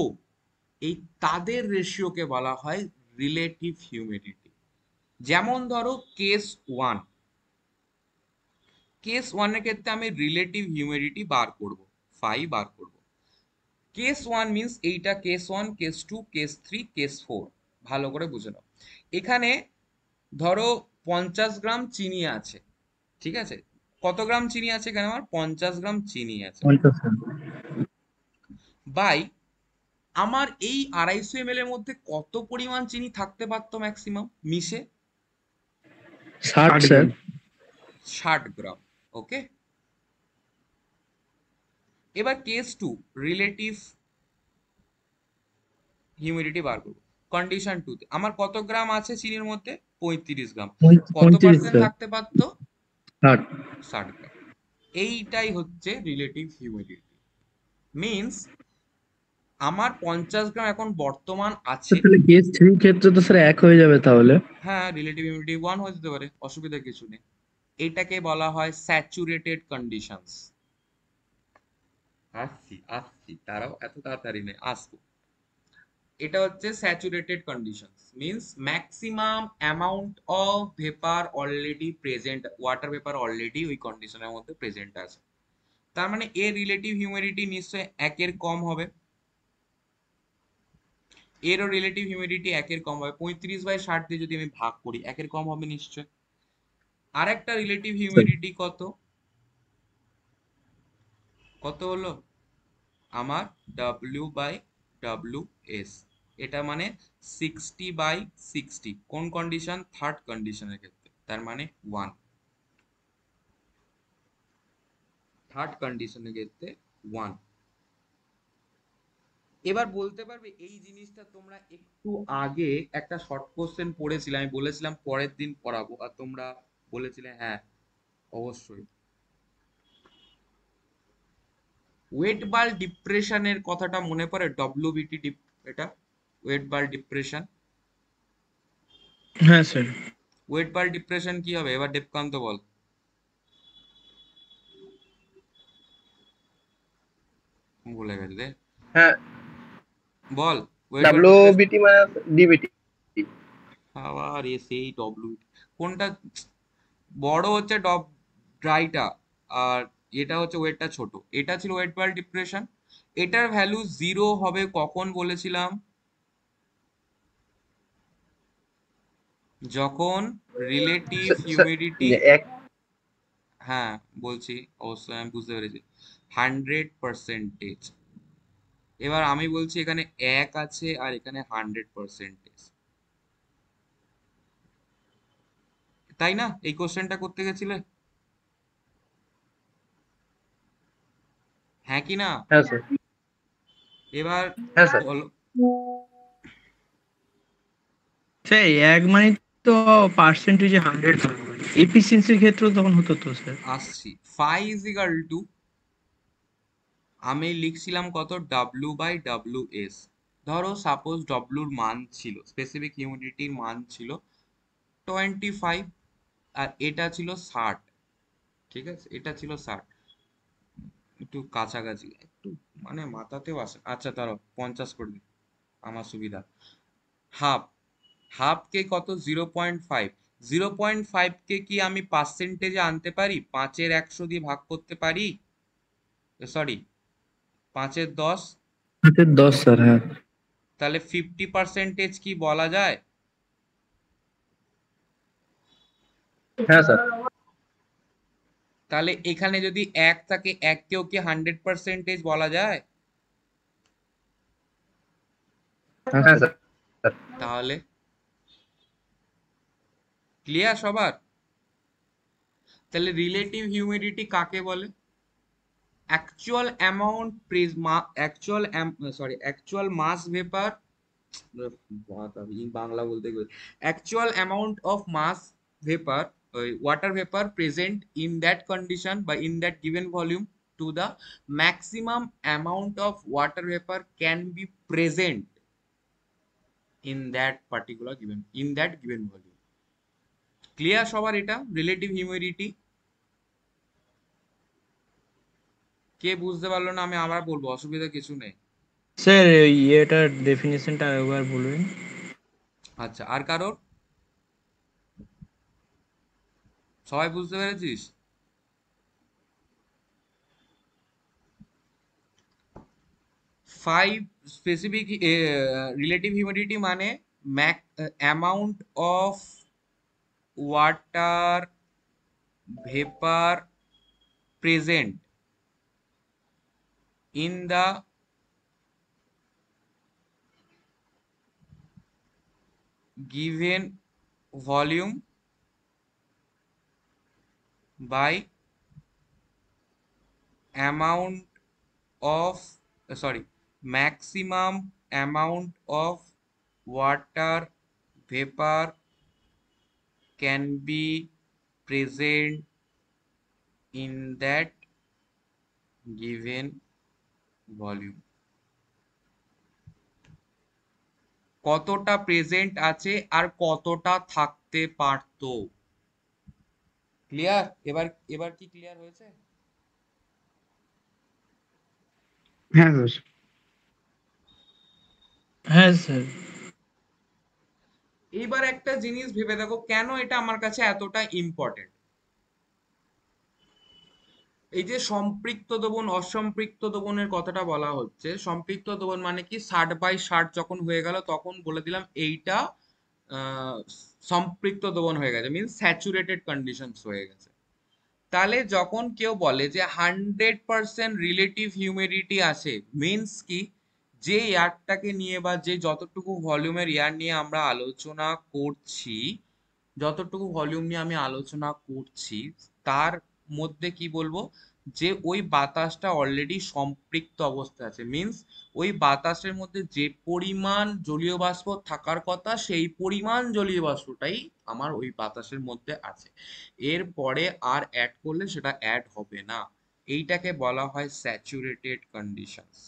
এই তাদের রেশিওকে বলা হয় রিলেটিভ হিউমিডিটি যেমন ধরো কেস ওয়ান কেস ওয়ানের ক্ষেত্রে আমি রিলেটিভ হিউমিডিটি বার করব ফাই বার করব। কেস ওয়ান মিন্স এইটা case one case two case three case four ভালো করে বুঝে নাও। এখানে ধরো পঞ্চাশ গ্রাম চিনি আছে ঠিক আছে? কত গ্রাম চিনি আছে এখানে আমার? পঞ্চাশ গ্রাম চিনি আছে। বাই আমার এই আড়াইশো এম এর মধ্যে কত পরিমাণ চিনি থাকতে পারতো ম্যাক্সিমাম মিশে। ষাট গ্রাম ওকে? এবার কেস টু রিলেটিভ হিউমিডিটি বার করব। কন্ডিশন টুতে আমার কত গ্রাম আছে চিনির মধ্যে? পঁয়ত্রিশ গ্রাম। কত পার্সেন্ট থাকতে পারতো? ষাট। গ্রাম। এইটাই হচ্ছে রিলেটিভ হিউমিডিটি মিনস আমার পঞ্চাশ গ্রাম এখন বর্তমান আছে। তাহলে কেস থ্রির ক্ষেত্রে তো স্যার এক হয়ে যাবে তাহলে। হ্যাঁ রিলেটিভ হিউমিডিটি ওয়ান হয়ে যেতে পারে অসুবিধা কিছু নেই। এটাকে বলা হয় স্যাচুরেটেড কন্ডিশনস আসছি আসছি তারাও এত তাড়াতাড়ি নেই আসব। এটা হচ্ছে saturated conditions means maximum amount of vapour already present water vapour already ওই কন্ডিশনের মধ্যে প্রেজেন্ট আছে। তার মানে এর রিলেটিভ হিউমিডিটি নিশ্চয়ই একের কম হবে। এরও রিলেটিভ হিউমিডিটি একের কম হবে। পঁয়ত্রিশ বাই ষাট দিয়ে যদি আমি ভাগ করি, একের কম হবে নিশ্চয়। আর একটা রিলেটিভ হিউমিডিটি কত? কত হলো? আমার ডাব্লিউ বাই ডাব্লিউ এস এটা মানে সিক্সটি বাই সিক্সটি কোন কন্ডিশন থার্ড কন্ডিশনের ক্ষেত্রে। তার মানে ওয়ান থার্ড কন্ডিশনের ক্ষেত্রে ওয়ান এবার বলতে পারবে এই জিনিসটা তোমরা একটু আগে একটা শর্ট কোশ্চেন পড়েছিলে আমি বলেছিলাম পরের দিন পড়াবো আর তোমরা বলেছিলে হ্যাঁ অবশ্যই। ওয়েট বাল ডিপ্রেশনের কথাটা মনে পড়ে? ডব্লিউবিটি এটা? ওয়েট বাল ডিপ্রেশন হ্যাঁ স্যার ওয়েট বাল ডিপ্রেশন কি হবে? এবার দেবকান্ত বল। ভুলে রে হ্যাঁ বল weight bar W depression- BT minus DBT আবার এ সেই ডব্লিউ কোনটা বড় হচ্ছে ডব ড্রাইটা আর এটা হচ্ছে ওয়েটটা ছোট। এটা ছিল ওয়েট বাল ডিপ্রেশন এটার ভ্যালু জিরো হবে কখন বলেছিলাম? যখন রিলেটিভ হিউমিডিটি হ্যাঁ বলছি অবশ্যই আমি বুঝতে পেরেছি। হান্ড্রেড পার্সেন্টেজ এবার আমি বলছি এখানে এক আছে আর এখানে হান্ড্রেড পার্সেন্টেজ তাই না? এই কোশ্চেনটা করতে গেছিলে? হ্যাঁ কি না? হ্যাঁ স্যার এবার স্যার এক মানে তো পার্সেন্টেজে হান্ড্রেড এফিসিয়েন্সির ক্ষেত্রেও তখন হতো তো স্যার আসছি। ফাই ইজ ইকাল টু আমি লিখছিলাম কত ডাব্লু বাই ডাব্লু এস ধরো সাপোজ ডব্লুর মান ছিল স্পেসিফিক হিউমিডিটির মান ছিল টোয়েন্টি ফাইভ আর এটা ছিল ষাট। ঠিক আছে? এটা ছিল ষাট। একটু কাছাকাছি, একটু মানে মাথাতেও আসে। আচ্ছা ধরো পঞ্চাশ করে দিই, আমার সুবিধা। হাফ হাফকে কত? Zero point five zero point ফাইভকে কি আমি পার্সেন্টেজে আনতে পারি? পাঁচের একশো দিয়ে ভাগ করতে পারি? সরি পাঁচের দশ হাতের দশ স্যার হ্যাঁ তাহলে ফিফটি পার্সেন্টেজ কি বলা যায় হ্যাঁ স্যার তাহলে এখানে যদি এক থাকে এককেও কি হান্ড্রেড পার্সেন্টেজ বলা যায় হ্যাঁ স্যার তাহলে ক্লিয়ার সবার তাহলে রিলেটিভ হিউমিডিটি কাকে বলে actual amount present actual sorry actual mass vapour Bangla বলতে গেলে actual amount of mass vapour water vapour present in that condition বা in that given volume to the maximum amount of water vapour can be present in that particular given, in that given volume. Clear সবার এটা? Relative humidity কে বুঝতে পারল না আমি আবার বলব অসুবিধা কিছু নেই। স্যার ইয়েটার ডেফিনেশনটা একবার বলবেন। আচ্ছা আর কারোর? সবাই বুঝতে পেরেছিস? ফাইভ স্পেসিফিক রিলেটিভ হিউমিডিটি মানে max amount of water vapour present in the given volume by amount of uh, sorry maximum amount of water vapor can be present in that given volume কতটা present আছে আর কতটা থাকতে পারতো? Clear? এবার এবার কি ক্লিয়ার হয়েছে? হ্যাঁ স্যার। হ্যাঁ স্যার। এইবার একটা জিনিস ভেবে দেখো কেন এটা আমার কাছে এতটা ইম্পর্টেন্ট এই যে সম্পৃক্ত দ্রবণ, অসম্পৃক্ত দ্রবণের কথাটা বলা হচ্ছে, সম্পৃক্ত দ্রবণ মানে কি? ষাট বাই ষাট যখন হয়ে গেল, তখন বলে দিলাম এইটা সম্পৃক্ত দ্রবণ হয়ে গেছে মিনস স্যাচুরেটেড কন্ডিশনস হয়ে গেছে। তাহলে যখন কেউ বলে যে হান্ড্রেড পার্সেন্ট রিলেটিভ হিউমিডিটি আছে মিনস কি? যে এয়ারটাকে নিয়ে বা যে যতটুকু ভলিউমের এয়ার নিয়ে আমরা আলোচনা করছি, যতটুকু ভলিউম নিয়ে আমি আলোচনা করছি, তার মধ্যে কি বলব? যে ওই বাতাসটা অলরেডি সম্পৃক্ত অবস্থায় আছে। মিনস ওই বাতাসের মধ্যে যে পরিমাণ জলীয় বাষ্প থাকার কথা সেই পরিমাণ জলীয় বাষ্পটাই আমার ওই বাতাসের মধ্যে আছে। এরপরে আর অ্যাড করলে সেটা অ্যাড হবে না। এইটাকে বলা হয় স্যাচুরেটেড কন্ডিশনস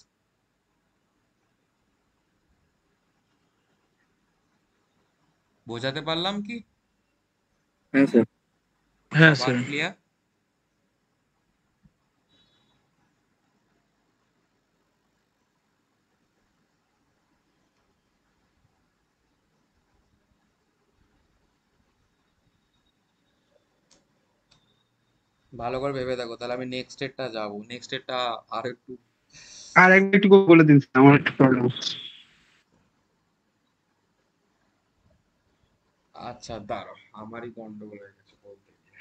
বোঝাতে পারলাম কি? হ্যাঁ স্যার হ্যাঁ স্যার ক্লিয়ার ভালো করে ভেবে দেখো তাহলে আমি নেক্সট স্টেটটা যাব। নেক্সট স্টেটটা আর একটু আর একটু বলে দিন আমার একটু প্রবলেম আচ্ছা দাঁড়াও আমারই গন্ডগোল হয়ে গেছে বলতে গিয়ে।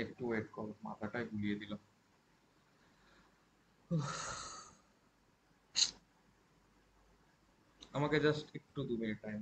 একটু ওয়েট করো মাথাটাই ঘুরিয়ে দিল আমাকে জাস্ট একটু দু মিনিট টাইম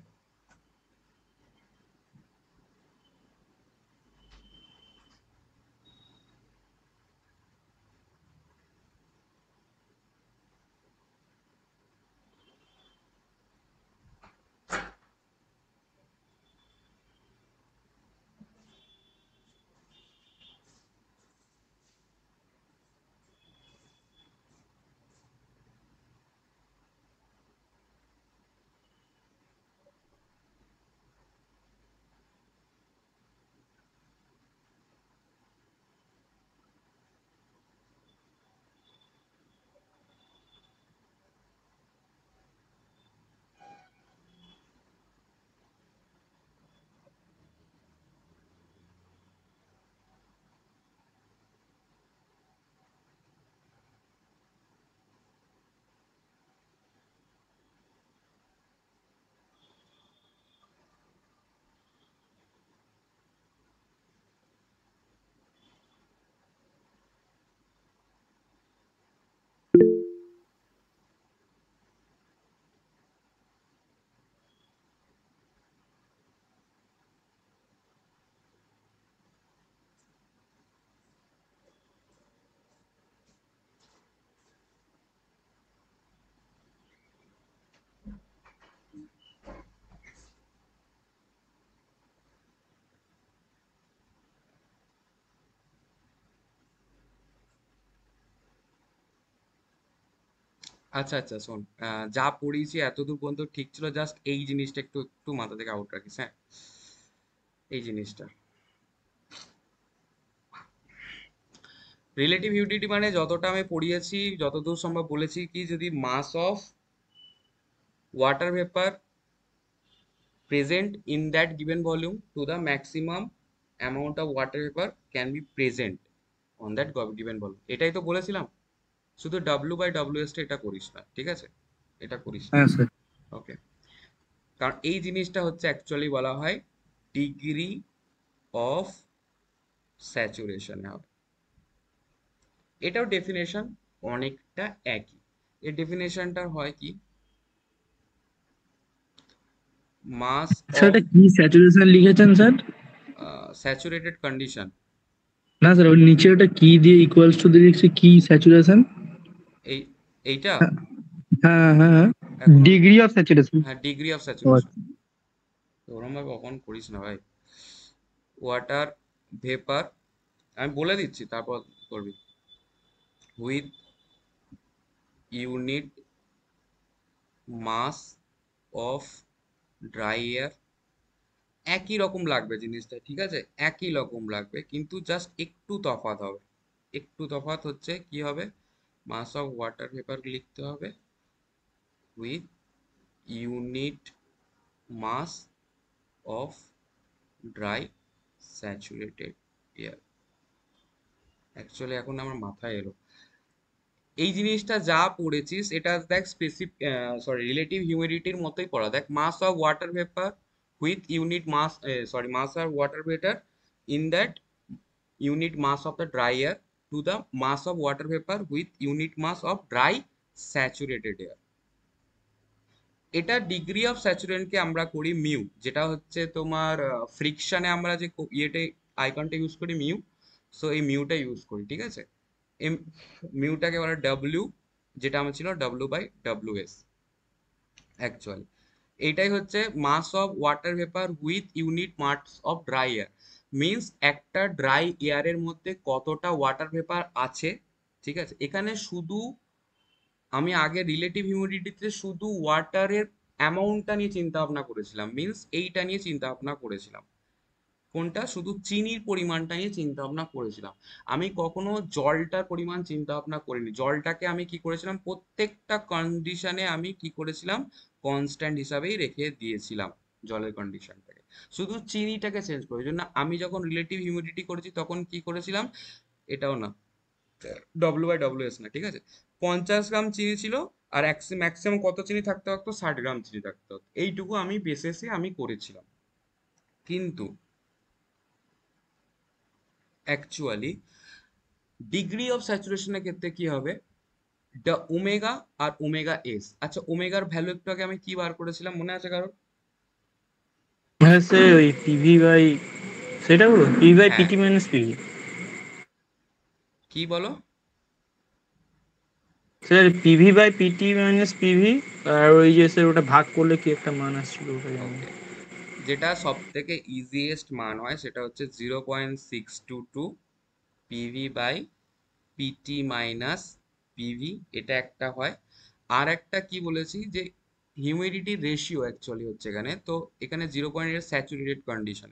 আচ্ছা আচ্ছা শোন যা পড়িয়েছি এতদূর পর্যন্ত ঠিক ছিল জাস্ট এই জিনিসটা একটু একটু মাথা থেকে আউট রাখিস হ্যাঁ? এই জিনিসটা। রিলেটিভ হিউডিটি মানে যতটা আমি পড়িয়েছি, যতদূর সম্ভব বলেছি কি, যদি mass of water present in that given volume to the maximum amount of water vapor can be present on that gov- given volume. এটাই তো বলেছিলাম। শুধু W বাই WS টা এটা করিস না ঠিক আছে? এটা করিস না। হ্যাঁ স্যার। ওকে কারণ এই জিনিসটা হচ্ছে অ্যাকচুয়ালি বলা হয় ডিগ্রি অফ স্যাচুরেশনে হবে এটাও ডেফিনেশন অনেকটা একই। এর ডেফিনেশনটা হয় কি? মাস স্যার এটা কি স্যাচুরেশন লিখেছেন স্যার? স্যাচুরেটেড কন্ডিশন না স্যার ওই নিচে ওটা কি দিয়ে ইকুয়ালস টু দিয়ে লিখছে কি স্যাচুরেশন এই এইটা? হ্যাঁ হ্যাঁ ডিগ্রি অফ স্যাচুরেশন হ্যাঁ ডিগ্রি অফ স্যাচুরেশন আচ্ছা। ওরম ভাবে কখন করিস না ভাই? ওয়াটার ভেপার আমি বলে দিচ্ছি তারপর করবি। With unit mass of dry air একই রকম লাগবে জিনিসটা ঠিক আছে? একই রকম লাগবে কিন্তু জাস্ট একটু তফাৎ হবে। একটু তফাৎ হচ্ছে কি হবে? মাস অফ ওয়াটার ভেপার লিখতে হবে with unit mass of dry saturated air actually এখন আমার মাথায় এলো। এই জিনিসটা যা পড়েছিস, এটা দেখ স্পেসিফিক সরি রিলেটিভ হিউমিডিটির মতোই পড়া। দেখ mass of water vapour with unit mass sorry mass of water water in that unit mass of the dry air to the mass of water vapor with unit mass of dry saturated air. এটা degree of স্যাচুরেশনকে আমরা করি mu যেটা হচ্ছে তোমার ফ্রিকশনে আমরা যে ইয়েতে আইকনটা ইউজ করি মিউ সো এই মিউটা ইউজ করি, ঠিক আছে? এই মিউটাকে বলে ডাব্লিউ যেটা আমার ছিল W by W S actually এটাই হচ্ছে mass of water vapour with unit mass of dry air means একটা ড্রাই এয়ারের মধ্যে কতটা ওয়াটার ভেপার আছে, ঠিক আছে? এখানে শুধু আমি আগে রিলেটিভ হিউমিডিটিতে শুধু ওয়াটারের অ্যামাউন্টটা নিয়ে চিন্তা ভাবনা করেছিলাম মিন্স এইটা নিয়ে চিন্তা ভাবনা করেছিলাম। কোনটা? শুধু চিনির পরিমাণটা নিয়ে চিন্তা ভাবনা করেছিলাম। আমি কখনো জলটার পরিমাণ চিন্তা ভাবনা করিনি। জলটাকে আমি কি করেছিলাম? প্রত্যেকটা কন্ডিশনে আমি কি করেছিলাম? কনস্ট্যান্ট হিসাবেই রেখে দিয়েছিলাম জলের কন্ডিশনটাকে শুধু চিনিটাকে চেঞ্জ করে জন্য আমি যখন রিলেটিভ হিউমিডিটি করেছি তখন কি করেছিলাম? এটাও না ডব্লিউ বাই ডব্লিউ এস না, ঠিক আছে? পঞ্চাশ গ্রাম চিনি ছিল আর ম্যাক্সিমাম কত চিনি থাকতে থাকতো ষাট গ্রাম চিনি থাকতে হতো এইটুকু আমি বেসেসে আমি করেছিলাম। কিন্তু অ্যাকচুয়ালি ডিগ্রি অফ স্যাচুরেশনের ক্ষেত্রে কি হবে? ওমেগা আর ওমেগা এস আচ্ছা ওমেগার ভ্যালু একটু আগে আমি কি বার করেছিলাম? মনে আছে কারোর হ্যাঁ স্যার ওই পিভি বাই সেটা বলো PV by. PT minus PV কি? বলো? Sir PV by PT minus PV আর ওই যে স্যার ওটা ভাগ করলে কি একটা মান আসছিল ওটা জানি। যেটা সব থেকে ইজিয়েস্ট মান হয় সেটা হচ্ছে zero point six two two PV by PT minus PV এটা একটা হয়। আর একটা কি বলেছি যে হিউমিডিটি রেশিও অ্যাকচুয়ালি হচ্ছে এখানে। তো এখানে জিরো পয়েন্ট এর স্যাচুরেটেড কন্ডিশন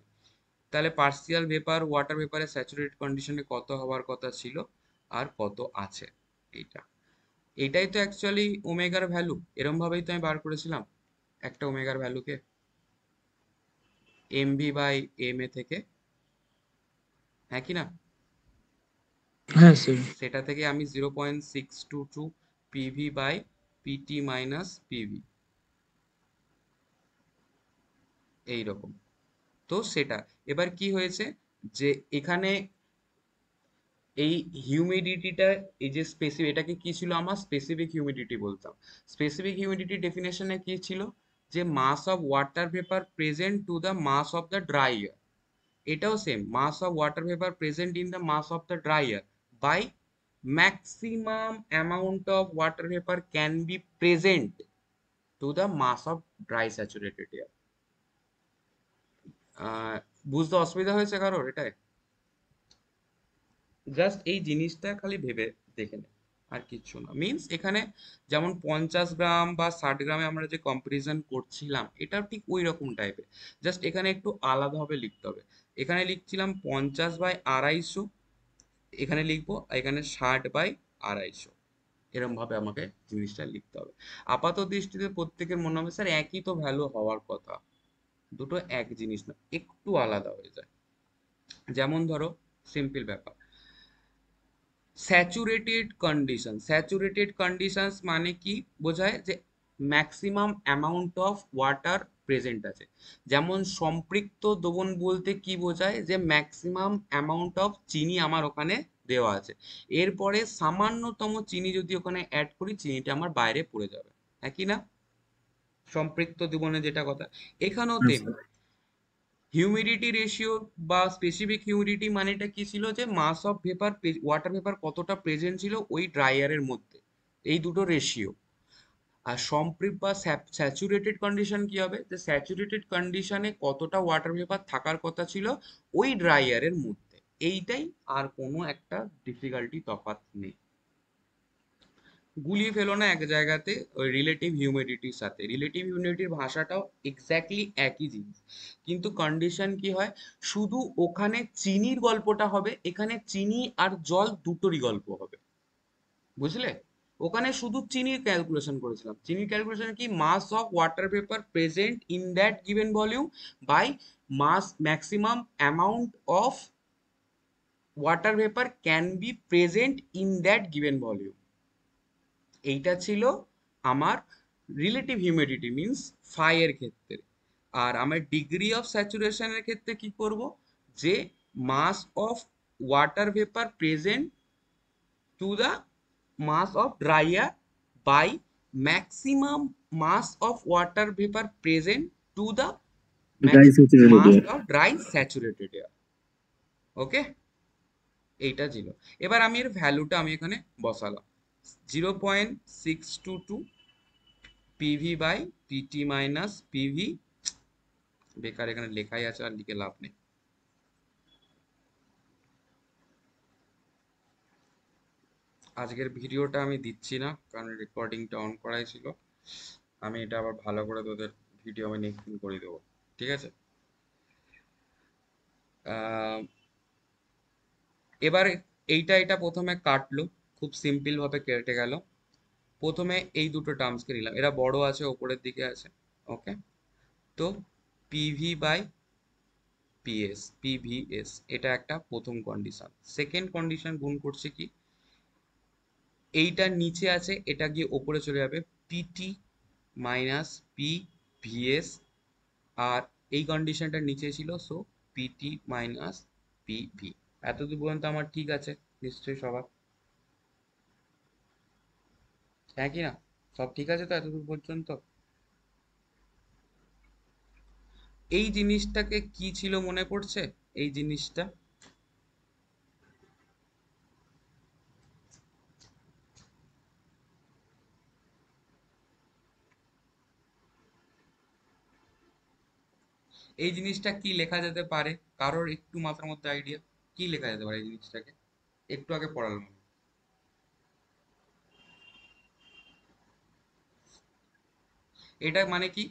তাহলে পার্সিয়াল ভেপার ওয়াটার ভেপারের স্যাচুরেটেড কন্ডিশনে কত হওয়ার কথা ছিল? আর কত আছে এইটা? এটাই তো অ্যাকচুয়ালি ওমেগার ভ্যালু এরম ভাবেই তো আমি বার করেছিলাম একটা ওমেগার ভ্যালুকে M V by M A থেকে। হ্যাঁ কি না? হ্যাঁ সেটা থেকে আমি zero point six two two PV by PT minus PV এইরকম। তো সেটা এবার কি হয়েছে যে এখানে এই হিউমিডিটিটা এই যে স্পেসিফিক এটাকে কি ছিল আমার? স্পেসিফিক হিউমিডিটি বলতাম। স্পেসিফিক হিউমিডিটি ডেফিনেশনে কি ছিল? যে mass of water vapour present to the mass of the dry air এটাও same mass of water vapour present in the mass of the dry air by maximum amount of water vapor can be present to the mass of dry saturated ah, বুঝতে অসুবিধা হয়েছে কারোর এটাই? Just এই জিনিসটা খালি ভেবে দেখে নে, আর কিচ্ছু না। মিন্স এখানে যেমন পঞ্চাশ গ্রাম বা ষাট গ্রামে আমরা যে কম্পারিজন করছিলাম এটা ঠিক ওই রকম টাইপের জাস্ট এখানে একটু আলাদাভাবে লিখতে হবে। এখানে লিখছিলাম পঞ্চাশ বাই আড়াইশো, এখানে লিখব এখানে ষাট বাই আড়াইশো। এরম ভাবে আমাকে জিনিসটা লিখতে হবে। আপাত দৃষ্টিতে প্রত্যেকের মনে হবে, স্যার, একই তো ভ্যালু হওয়ার কথা। দুটো এক জিনিস না, একটু আলাদা হয়ে যায়। যেমন ধরো সিম্পল ব্যাপার। স্যাচুরেটেড কন্ডিশন স্যাচুরেটেড কন্ডিশনস মানে কি বোঝায়? যে maximum amount of water present আছে। যেমন সম্পৃক্ত দ্রবণ বলতে কি বোঝায়? যে ম্যাক্সিমাম অ্যামাউন্ট অফ চিনি আমার ওখানে দেওয়া আছে। এরপরে সামান্যতম চিনি যদি ওখানে অ্যাড করি, চিনিটা আমার বাইরে পড়ে যাবে। হ্যাঁ কি না? সম্পৃক্ত দ্রবণে যেটা কথা। এখানেও তেমনি হিউমিডিটি রেশিও বা স্পেসিফিক হিউমিডিটি মানেটা কি ছিল যে mass of vapour water vapour কতটা প্রেজেন্ট ছিল ওই ড্রায়ারের মধ্যে। এই দুটো রেশিও আর সম্পৃপ বা স্যাচুরেটেড কন্ডিশন কি হবে? যে স্যাচুরেটেড কন্ডিশনে কতটা ওয়াটার ভেপার থাকার কথা ছিল ওই ড্রায়ারের মধ্যে। এইটাই আর কোনো একটা ডিফিকাল্টি তফাৎ নেই। গুলিয়ে ফেলো না এক জায়গাতে ওই রিলেটিভ হিউমিডিটির সাথে। রিলেটিভ হিউমিডিটির ভাষাটাও এক্স্যাক্টলি একই জিনিস। কিন্তু কন্ডিশন কি হয়? শুধু ওখানে চিনির গল্পটা হবে, এখানে চিনি আর জল দুটোরই গল্প হবে। বুঝলে? ওখানে শুধু চিনির ক্যালকুলেশন করেছিলাম। চিনির ক্যালকুলেশন কি? Mass of water vapour present in that given volume by mass maximum amount of water vapour can be present in that given volume এইটা ছিল আমার রিলেটিভ হিউমিডিটি মিন্স ফাইয়ের ক্ষেত্রে। আর আমার ডিগ্রি অফ স্যাচুরেশনের ক্ষেত্রে কি করব? যে mass of water vapour present to the mass of dryer by maximum mass of water vapor present to the Dry saturated mass air. of dry okay এইটা ছিল। এবার আমি এর ভ্যালুটা আমি এখানে বসালাম। Zero point six two two PV by PT minus PV বেকার এখানে লেখাই আছে, আর লিখে লাভ নেই। আজকের ভিডিওটা আমি দিচ্ছি না, কারণ রেকর্ডিংটা অন করাই ছিল। আমি এটা আবার ভালো করে তোদের ভিডিও আমি নেক্সট করে দেবো, ঠিক আছে? এবার এইটা, এটা প্রথমে কাটলো। খুব সিম্পল ভাবে কেটে গেল। প্রথমে এই দুটো টার্মসকে নিলাম। এরা বড় আছে, ওপরের দিকে আছে ওকে তো পিভি বাই পিএস পিভিএস এটা একটা প্রথম কন্ডিশন সেকেন্ড কন্ডিশন গুণ করছে কি? এইটা নিচে আছে, এটা গিয়ে ওপরে চলে যাবে পিটি মাইনাস পি ভিএস আর এই কন্ডিশনটা নিচে ছিল so PT minus P V এতদূর পর্যন্ত আমার ঠিক আছে, নিশ্চয়ই সবার। হ্যাঁ কি না? সব ঠিক আছে তো এতদূর পর্যন্ত? এই জিনিসটাকে কি ছিল মনে পড়ছে? এই জিনিসটা? এই জিনিসটা কি লেখা যেতে পারে? কারোর একটু মাথার মধ্যে আইডিয়া কি লেখা যেতে পারে এই জিনিসটাকে? একটু আগে পড়ালাম। এটা মানে কি?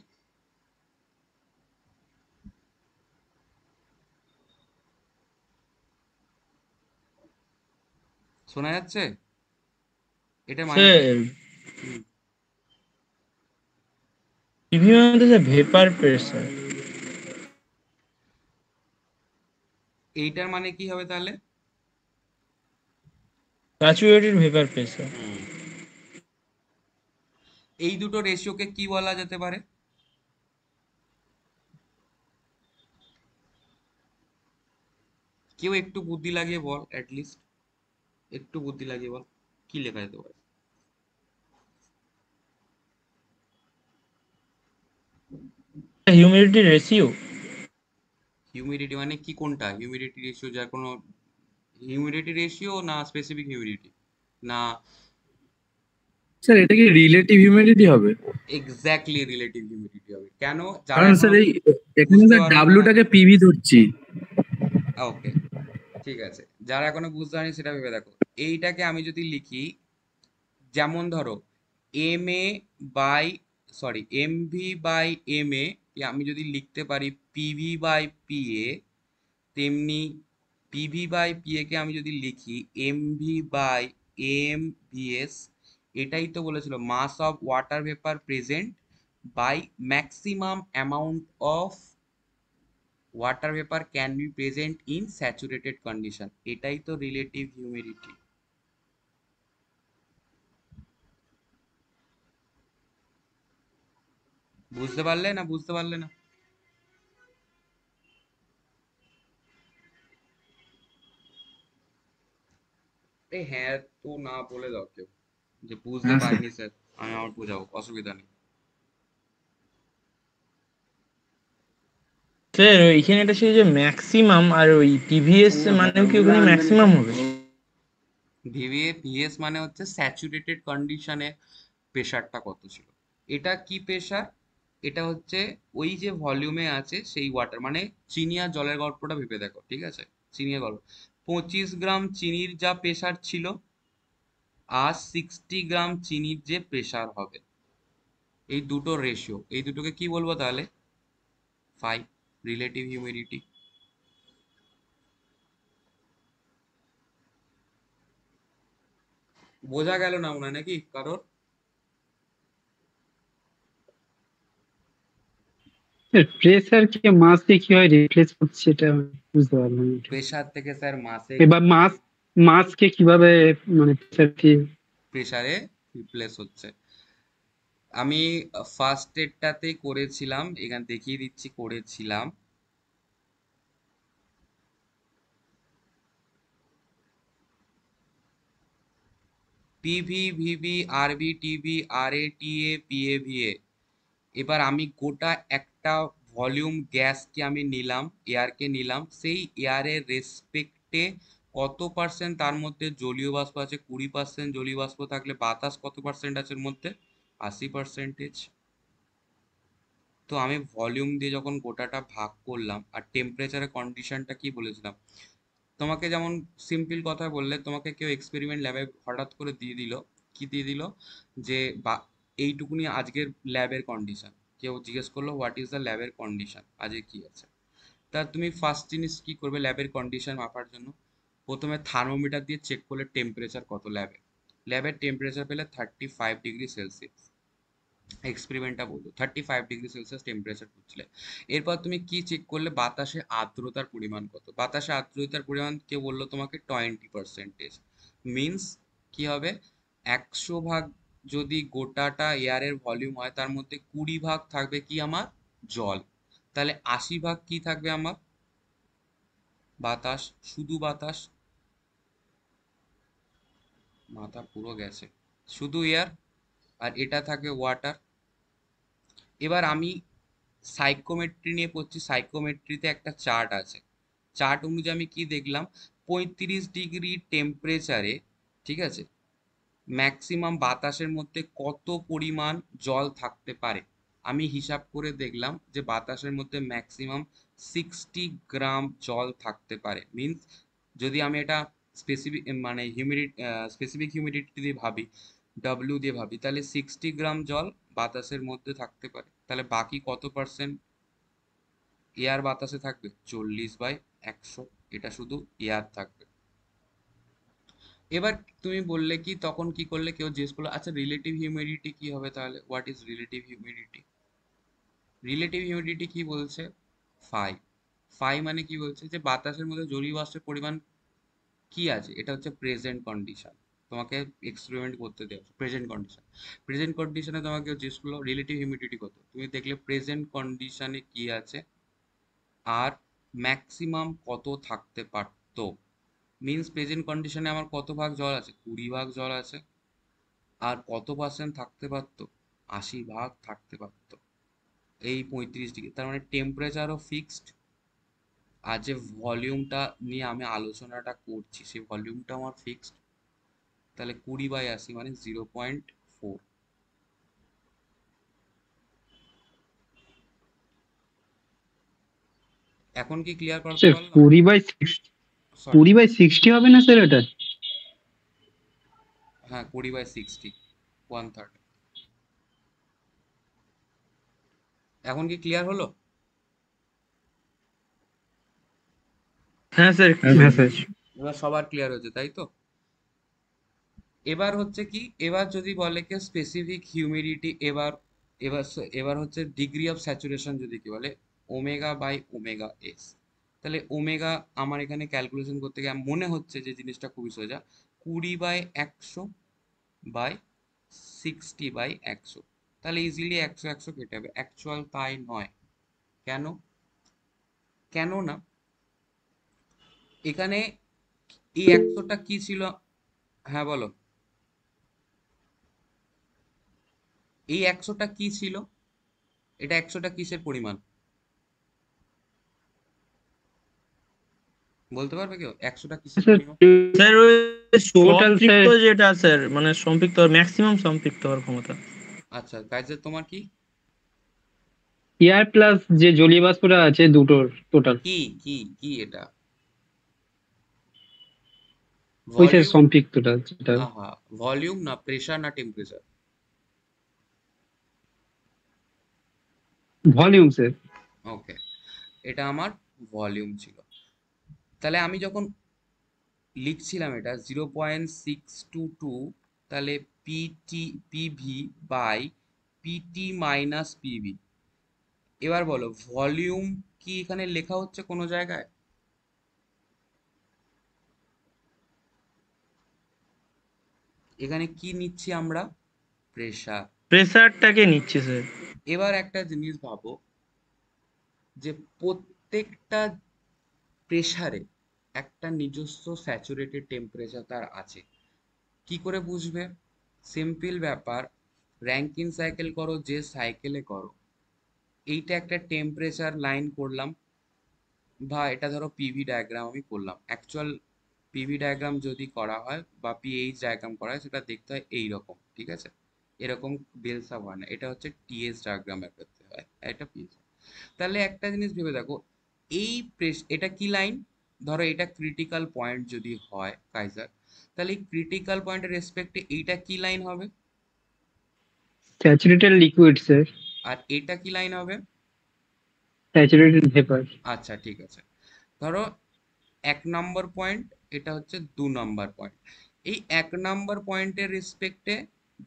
শোনা যাচ্ছে? এটা মানে ভেপার প্রেসার এইটার মানে কি হবে তাহলে? স্যাচুরেটেড ভেপার প্রেসার এই দুটো রেশিওকে কি বলা যেতে পারে? কেউ একটু বুদ্ধি লাগিয়ে বল লিস্ট একটু বুদ্ধি লাগিয়ে বল কি লেখা যেতে পারে? হিউমিডিটি রেশিও হিউমিডিটি মানে কি কোনটা? হিউমিডিটি রেশিও যার কোনো হিউমিডিটি রেশিও না স্পেসিফিক হিউমিডিটি না স্যার এটা কি রিলেটিভ হিউমিডিটি হবে? এক্স্যাক্টলি রিলেটিভ হিউমিডিটি হবে। কেন? কারণ স্যার এই এখানে স্যার পারবে পিভি ধরছি। ওকে ঠিক আছে। যারা এখনও বুঝতে পারেনি সেটা ভেবে দেখো। এইটাকে আমি যদি লিখি যেমন ধরো M A by sorry M V by M A আমি যদি লিখতে পারি পিভি বাই পি এ তেমনি পিভি বাই পি এ কে আমি যদি লিখি M V by M VS এটাই তো বলেছিল mass of water vapour present by maximum amount of water vapour can be present in saturated condition এটাই তো রিলেটিভ হিউমিডিটি বুঝতে পারলে না? বুঝতে পারলে না? হ্যাঁ তো না বলে দাও কেউ। যে বুঝতে হ্যাঁ, পারিনি স্যার আমি আমার বুঝাবো অসুবিধা নেই। স্যার ওইখানে এটা সেই যে ম্যাক্সিমাম আর ওই টিভিএস মানেও কি ওখানে ম্যাক্সিমাম হবে? ভিভিএ ভিএস মানে হচ্ছে স্যাচুরেটেড কন্ডিশনে প্রেশারটা কত ছিল। এটা কি প্রেশার এটা হচ্ছে ওই যে ভলিউমে আছে সেই ওয়াটার মানে চিনি আর জলের গল্পটা ভেবে দেখো ঠিক আছে? চিনি আর গল্প। পঁচিশ গ্রাম চিনির যা প্রেশার ছিল আর সিক্সটি গ্রাম চিনির যে প্রেশার হবে এই দুটো রেশিও এই দুটোকে কি বলব তাহলে? ফাইভ রিলেটিভ হিউমিডিটি বোঝা গেল না মনে নাকি কারোর? প্রেসার কে মাসকে হয় রিপ্লেস করছে এটা বুঝতে পারলাম প্রেসার থেকে স্যার মাসে এবার মাস মাসকে কীভাবে মানে প্রেসার রিপ্লেস হচ্ছে। আমি ফার্স্ট এডটাতে করেছিলাম, এখানে দেখিয়ে দিচ্ছি, করেছিলাম। PV VV RB TV R A T A P A V A এবার আমি গোটা একটা ভলিউম গ্যাসকে আমি নিলাম এয়ারকে নিলাম। সেই এয়ারের রেসপেক্টে কত পার্সেন্ট তার মধ্যে জলীয় বাষ্প আছে? কুড়ি পার্সেন্ট জলীয় বাষ্প থাকলে বাতাস কত পার্সেন্ট আছে এর মধ্যে? আশি পার্সেন্টেজ তো আমি ভলিউম দিয়ে যখন গোটাটা ভাগ করলাম, আর টেম্পারেচারের কন্ডিশনটা কি বলেছিলাম? তোমাকে যেমন সিম্পল কথা বললে, তোমাকে কেউ এক্সপেরিমেন্ট ল্যাবে হঠাৎ করে দিয়ে দিল, কি দিয়ে দিল? যে বা, এইটুকুনি আজকের ল্যাবের কন্ডিশন কেউ জিজ্ঞেস করল হোয়াট ইজ দ্য ল্যাবের কন্ডিশন আজকে কি আছে? তা তুমি ফার্স্ট জিনিস কি করবে ল্যাবের কন্ডিশন মাপার জন্য? প্রথমে থার্মোমিটার দিয়ে চেক করলে টেম্পারেচার কত ল্যাবে ল্যাবের টেম্পারেচার পেলে থার্টি ফাইভ ডিগ্রি সেলসিয়াস এক্সপেরিমেন্টটা বলল thirty five degree Celsius temperature বুঝলে এরপর তুমি কি চেক করলে? বাতাসে আর্দ্রতার পরিমাণ কত? বাতাসে আর্দ্রতার পরিমাণ কেউ বলল তোমাকে? টোয়েন্টি পার্সেন্টেজ মিনস কি হবে? একশো ভাগ যদি গোটাটা এয়ারের ভলিউম হয়, তার মধ্যে কুড়ি ভাগ থাকবে কি আমার? জল। তাহলে আশি ভাগ কি থাকবে আমার? বাতাস, শুধু বাতাস মাথা পুরো গেছে। শুধু এয়ার আর এটা থাকে ওয়াটার এবার আমি সাইকোমেট্রি নিয়ে পড়ছি। সাইকোমেট্রিতে একটা চার্ট আছে। চার্ট অনুযায়ী আমি কি দেখলাম? পঁয়ত্রিশ ডিগ্রি টেম্পারেচারে ঠিক আছে? ম্যাক্সিমাম বাতাসের মধ্যে কত পরিমাণ জল থাকতে পারে? আমি হিসাব করে দেখলাম যে বাতাসের মধ্যে ম্যাক্সিমাম সিক্সটি গ্রাম জল থাকতে পারে। মিনস যদি আমি এটা স্পেসিফিক মানে হিউমিডিটি স্পেসিফিক হিউমিডিটি দিয়ে ভাবি ডাব্লিউ দিয়ে ভাবি, তাহলে সিক্সটি গ্রাম জল বাতাসের মধ্যে থাকতে পারে। তাহলে বাকি কত পার্সেন্ট এয়ার বাতাসে থাকবে? চল্লিশ বাই একশো, এটা শুধু এয়ার থাকবে। এবার তুমি বললে কি, তখন কি করলে কেউ জিজ্ঞেস করল আচ্ছা রিলেটিভ হিউমিডিটি কি হবে তাহলে? What is relative humidity relative humidity কি বলছে? ফাই ফাই মানে কি বলছে? যে বাতাসের মধ্যে জলীয় বাষ্পের পরিমাণ কি আছে? এটা হচ্ছে প্রেজেন্ট কন্ডিশন তোমাকে এক্সপেরিমেন্ট করতে দেওয়া প্রেজেন্ট কন্ডিশন প্রেজেন্ট কন্ডিশনে তোমাকে করল রিলেটিভ হিউমিডিটি কত তুমি দেখলে প্রেজেন্ট কন্ডিশনে কি আছে? আর ম্যাক্সিমাম কত থাকতে পারতো? মিনস প্রেজেন্ট কন্ডিশনে আমার কত ভাগ জল আছে? কুড়ি ভাগ জল আছে। আর কত পার্সেন্ট থাকতে পারতো? আশি ভাগ থাকতে পারতো। এই পঁয়ত্রিশ ডিগ্রি তার মানে টেম্পারেচারও ফিক্সড আর যে ভলিউমটা নিয়ে আমি আলোচনাটা করছি সেই ভলিউমটা আমার ফিক্সড তাহলে কুড়ি বাই আশি মানে জিরো পয়েন্ট ফোর এখন কি ক্লিয়ার করতে স্যার বাই সিক্স Sorry, কুড়ি বাই সিক্সটি হবে না স্যার এটা? হ্যাঁ কুড়ি বাই সিক্সটি ওয়ান থার্ড এখন কি ক্লিয়ার হলো? হ্যাঁ স্যার হ্যাঁ স্যার। এবার সবার ক্লিয়ার হয়েছে তাই তো? এবার হচ্ছে কি এবার যদি বলে কি স্পেসিফিক হিউমিডিটি এবার এবার এবার হচ্ছে ডিগ্রি অফ স্যাচুরেশন যদি কি বলে ওমেগা বাই ওমেগা এস তাহলে ওমেগা আমার এখানে ক্যালকুলেশন করতে গিয়ে মনে হচ্ছে যে জিনিসটা খুবই সোজা। কুড়ি বাই একশো বাই সিক্সটি বাই একশো। তাহলে ইজিলি একশো একশো কেটে যাবে। অ্যাকচুয়াল তাই নয়। কেন? কেন না এখানে এই একশোটা কি ছিল? হ্যাঁ বলো। এই একশোটা কি ছিল? এটা একশোটা কিসের পরিমাণ? বলতে পারবে কেউ? একশোটা কিসের স্যার- যেটা স্যার মানে সম্পৃক্ত ম্যাক্সিমাম সম্পৃক্ত হওয়ার ক্ষমতা। আচ্ছা গাইজের তোমার কি? এয়ার প্লাস যে জলীয় বাষ্পটা আছে দুটোর টোটাল কি কি কি এটা? স্যার ভলিউম সম্পৃক্তটা যেটা আহা ভলিউম না প্রেসার না টেম্পারেচার ভলিউম স্যার ওকে এটা আমার ভলিউম ছিল। তাহলে আমি যখন লিখছিলাম এটা zero point six two two তাহলে PT PV by PT minus PV এবার বলো ভলিউম কি এখানে লেখা হচ্ছে কোনো জায়গায়? এখানে কি নিচ্ছি আমরা? প্রেসার প্রেসারটাকে নিচ্ছি স্যার এবার একটা জিনিস ভাবো যে প্রত্যেকটা প্রেসারে একটা নিজস্ব স্যাচুরেটেড টেম্পারেচার তার আছে। কি করে বুঝবে? সিম্পল ব্যাপার র্যাঙ্কিন সাইকেল করো যে সাইকেলে করো। এইটা একটা টেম্পারেচার লাইন করলাম বা এটা ধরো পিভি ডায়াগ্রাম আমি করলাম। অ্যাকচুয়াল পিভি ডায়াগ্রাম যদি করা হয় বা পিএইচ ডায়াগ্রাম করা হয় সেটা দেখতে হয় এইরকম ঠিক আছে? এরকম বেলসা হয় না এটা হচ্ছে টিএস ডায়াগ্রামের ক্ষেত্রে হয় এটা পিএইচ তাহলে একটা জিনিস ভেবে দেখো এই প্রেস এটা কি লাইন ধরো এটা ক্রিটিক্যাল পয়েন্ট যদি হয় কাইজার তাহলে এই ক্রিটিক্যাল পয়েন্টের রেসপেক্টে এইটা কি লাইন হবে? স্যাচুরেটেড লিকুইড স্যার আর এটা কি লাইন হবে? স্যাচুরেটেড ভেপার আচ্ছা ঠিক আছে। ধরো এক নম্বর পয়েন্ট এটা হচ্ছে দু নম্বর পয়েন্ট এই এক নম্বর পয়েন্টের রেসপেক্টে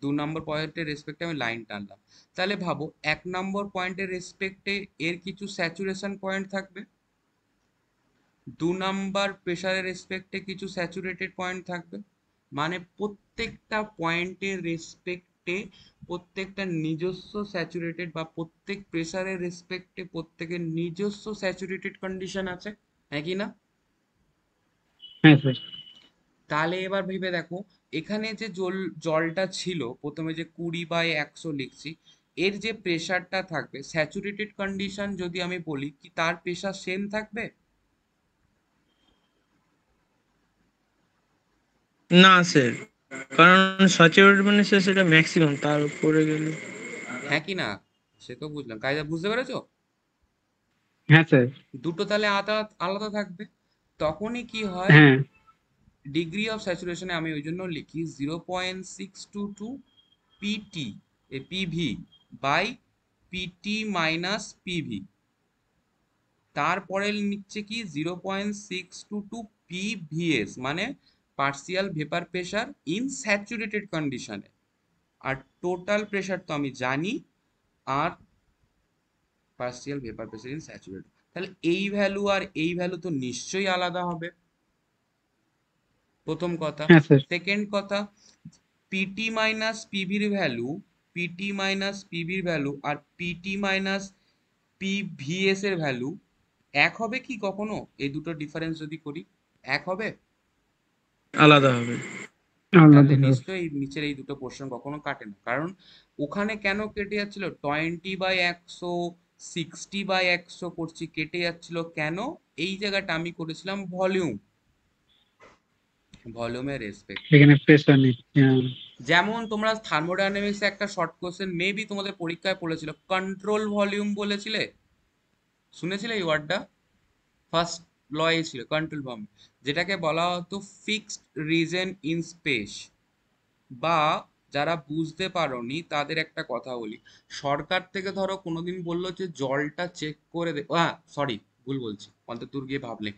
দু নম্বর পয়েন্টের রেসপেক্টে আমি লাইন টানলাম। তাহলে ভাবো, এক নম্বর পয়েন্টের রেসপেক্টে এর কিছু স্যাচুরেশন পয়েন্ট থাকবে? দু নাম্বার প্রেসারের রেসপেক্টে কিছু স্যাচুরেটেড পয়েন্ট থাকবে? মানে প্রত্যেকটা পয়েন্টের রেসপেক্টে প্রত্যেকটা নিজস্ব স্যাচুরেটেড বা প্রত্যেক প্রেসারের রেসপেক্টে প্রত্যেকের নিজস্ব স্যাচুরেটেড কন্ডিশন আছে? হ্যাঁ কি না? হ্যাঁ স্যার তাহলে এবার ভেবে দেখো এখানে যে জল জলটা ছিল প্রথমে যে কুড়ি বাই একশো লিখছি এর যে প্রেশারটা থাকবে স্যাচুরেটেড কন্ডিশন যদি আমি বলি কি তার প্রেশার সেম থাকবে? না স্যার কারণ স্যাচুরেটেড মানে স্যার সেটা ম্যাক্সিমাম তার উপরে গেলে। হ্যাঁ কি না? সে তো বুঝলাম। কায়দা বুঝতে পেরেছ? হ্যাঁ স্যার দুটো তাহলে আলাদা আলাদা থাকবে। তখনই কি হয়? ডিগ্রি অফ স্যাচুরেশনে আমি ওই জন্য লিখি zero point six two two PT A PV by PT minus PV তারপরে নিচ্ছে কি? Zero point six two two PVS মানে partial vapour pressure in saturated কন্ডিশনে আর টোটাল প্রেশার তো আমি জানি আর partial vapour pressure in saturated তাহলে এই ভ্যালু আর এই ভ্যালু তো নিশ্চয়ই আলাদা হবে। প্রথম কথা। হ্যাঁ সেকেন্ড কথা পিটি মাইনাস পিভির ভ্যালু পিটি মাইনাস পিভির ভ্যালু আর পিটি মাইনাস পিভিএস এর ভ্যালু এক হবে কি কখনো? এই দুটো ডিফারেন্স যদি করি এক হবে? আলাদা হবে। আলাদা হবে। নিশ্চয়ই নিচের এই দুটো পোর্শন কখনো কাটে না। কারণ ওখানে কেন কেটে যাচ্ছিল? টোয়েন্টি বাই একশো সিক্সটি বাই একশো করছি কেটে যাচ্ছিল কেন? এই জায়গাটা আমি করেছিলাম ভলিউম। ভলিউমের রেসপেক্ট এখানে প্রেসার নিচ্ছে হ্যাঁ। যেমন তোমরা থার্মোডাইনামিক্সে একটা শর্ট কোশ্চেন মেবি তোমাদের পরীক্ষায় পড়েছিল। কন্ট্রোল ভলিউম বলেছিলে? শুনেছিলে এই ওয়ার্ডটা ফার্স্ট লয়ে ছিল কন্ট্রোল ভলিউম যেটাকে বলা হতো ফিক্সড রিজন ইন স্পেস বা যারা বুঝতে পারোনি তাদের একটা কথা বলি। সরকার থেকে ধরো কোনোদিন বলল যে জলটা চেক করে দে হ্যাঁ সরি ভুল বলছি। অন্তত দূর গিয়ে ভাবলে।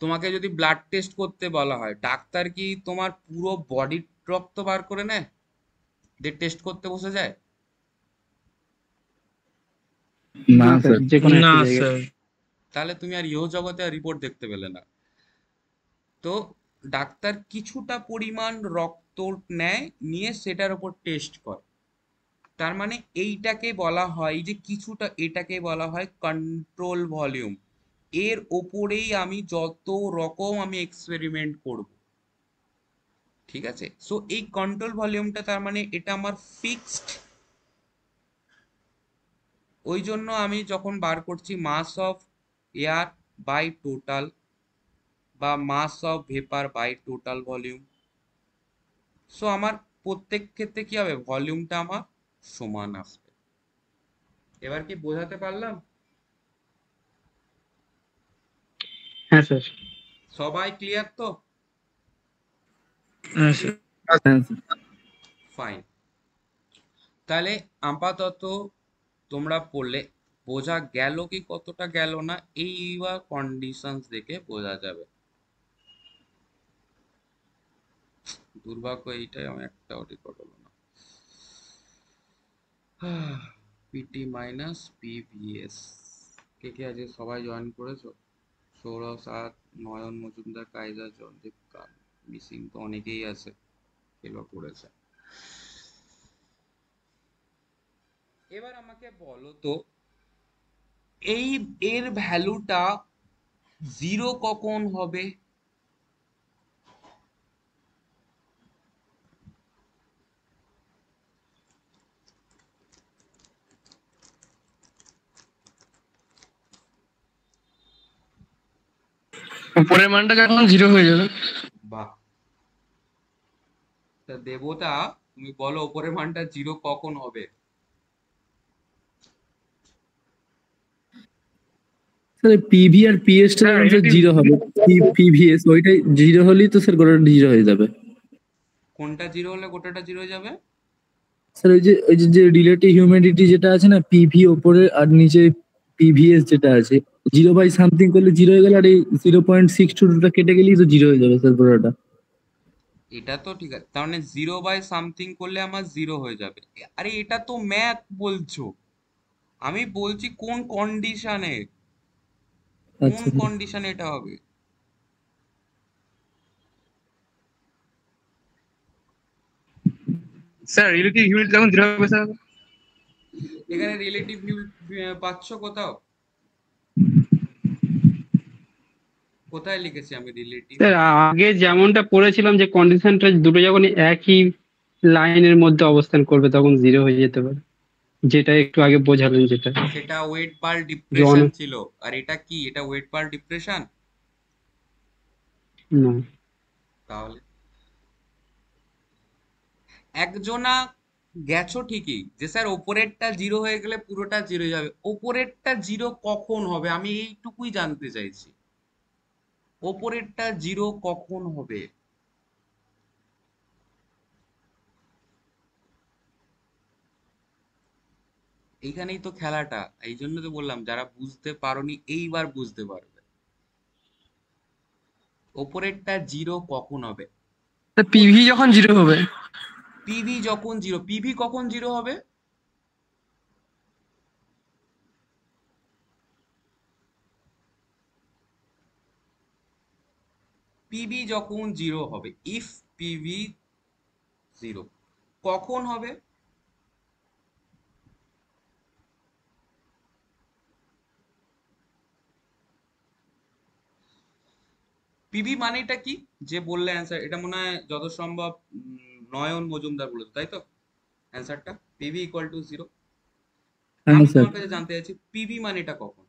তোমাকে যদি ব্লাড টেস্ট করতে বলা হয় ডাক্তার কি তোমার পুরো বডির রক্ত বার করে নেয়? যে টেস্ট করতে বসে যায়? না স্যার না তাহলে তুমি আর ইহ জগতে আর রিপোর্ট দেখতে পেলে না। তো ডাক্তার কিছুটা পরিমাণ রক্ত নেয়, নিয়ে সেটার উপর টেস্ট করে। তার মানে এইটাকে বলা হয় যে, কিছুটা এটাকে বলা হয় কন্ট্রোল ভলিউম এর ওপরেই আমি যত রকম আমি এক্সপেরিমেন্ট করব। ঠিক আছে? সো এই কন্ট্রোল ভলিউমটা তার মানে এটা আমার ফিক্সড ওই জন্য আমি যখন বার করছি mass of air by total বা mass of vapour by total volume so আমার প্রত্যেক ক্ষেত্রে কি হবে? ভলিউমটা আমার সমান আসবে। এবার কি বোঝাতে পারলাম? হ্যাঁ স্যার। সবাই ক্লিয়ার তো? হ্যাঁ স্যার। হ্যাঁ, ফাইন তাহলে আপাতত তোমরা পড়লে বোঝা গেল কি কতটা গেল না? এইবার কন্ডিশনস দেখে বোঝা যাবে। দুর্ভাগ্য এইটাই, আমি একটাও রেকর্ড হলো না। পিটি মাইনাস পিভিএস কে কে আজকে সবাই জয়েন করেছ? সৌরভ সাত, নয়ন মজুমদার কাইজার জনদীপ কাল, মিসিং তো অনেকেই আছে এগুলো করেছে। এবার আমাকে বলো তো, এই এর ভ্যালুটা জিরো কখন হবে? উপরের মানটা যখন জিরো হয়ে যাবে। বাহ। তা দেবতা তুমি বলো উপরের মানটা জিরো কখন হবে? স্যার পিভি আর পিএস টা জিরো হবে। পিভিএস ওইটাই জিরো হলেই তো স্যার গোটাটা জিরো হয়ে যাবে। কোনটা জিরো হলে গোটাটা জিরো হয়ে যাবে? স্যার ওই যে ওই যে- যে রিলেটিভ হিউম্যানিটি যেটা আছে না পিভি ওপরে আর নিচে পিভিএস যেটা আছে জিরো বাই সামথিং করলে জিরো হয়ে গেল আর এই জিরো পয়েন্ট সিক্স টু টুটা কেটে গেলেই তো জিরো হয়ে যাবে স্যার পুরোটা। এটা তো ঠিক আছে তার মানে জিরো বাই সামথিং করলে আমার জিরো হয়ে যাবে। আরে এটা তো ম্যাথ বলছো। আমি বলছি কোন কন্ডিশনে কোন আচ্ছা। কন্ডিশনে এটা হবে? স্যার রিলেটিভ হিউমিডিটি যখন জিরো হবে স্যার এখানে রিলেটিভ পাচ্ছ কোথাও? কোথায় লিখেছি আমি রিলেটিভ স্যার আগে যেমনটা পড়েছিলাম যে কন্ডিশনটা দুটো যখন একই লাইনের মধ্যে অবস্থান করবে তখন জিরো হয়ে যেতে পারে। যেটা একটু আগে বোঝালেন যেটা। সেটা ওয়েট পার ডিপ্রেশন ছিল। আর এটা কি? এটা ওয়েট পার ডিপ্রেশন না তাহলে? একজনা গেছো ঠিকই যে স্যার ওপরেরটা জিরো হয়ে গেলে পুরোটা জিরো যাবে। ওপরেরটা জিরো কখন হবে? আমি এইটুকুই জানতে চাইছি। ওপরেরটা জিরো কখন হবে? এইখানেই তো খেলাটা এই জন্য তো বললাম যারা বুঝতে পারোনি এইবার বুঝতে পারবে। ওপরেরটা জিরো কখন হবে? পিভি যখন জিরো হবে? পিভি যখন জিরো পিভি কখন জিরো হবে? পিভি যখন জিরো হবে ইফ পিভি জিরো কখন হবে? পিভি মানেটা কি? যে বললে অ্যান্সার এটা মনে হয় যত সম্ভব নয়ন মজুমদার বলেছে তাই তো? অ্যান্সারটা পিভি ইকুয়াল টু জিরো আমি তোমার কাছে জানতে চাইছি পিভি মানেটা কখন?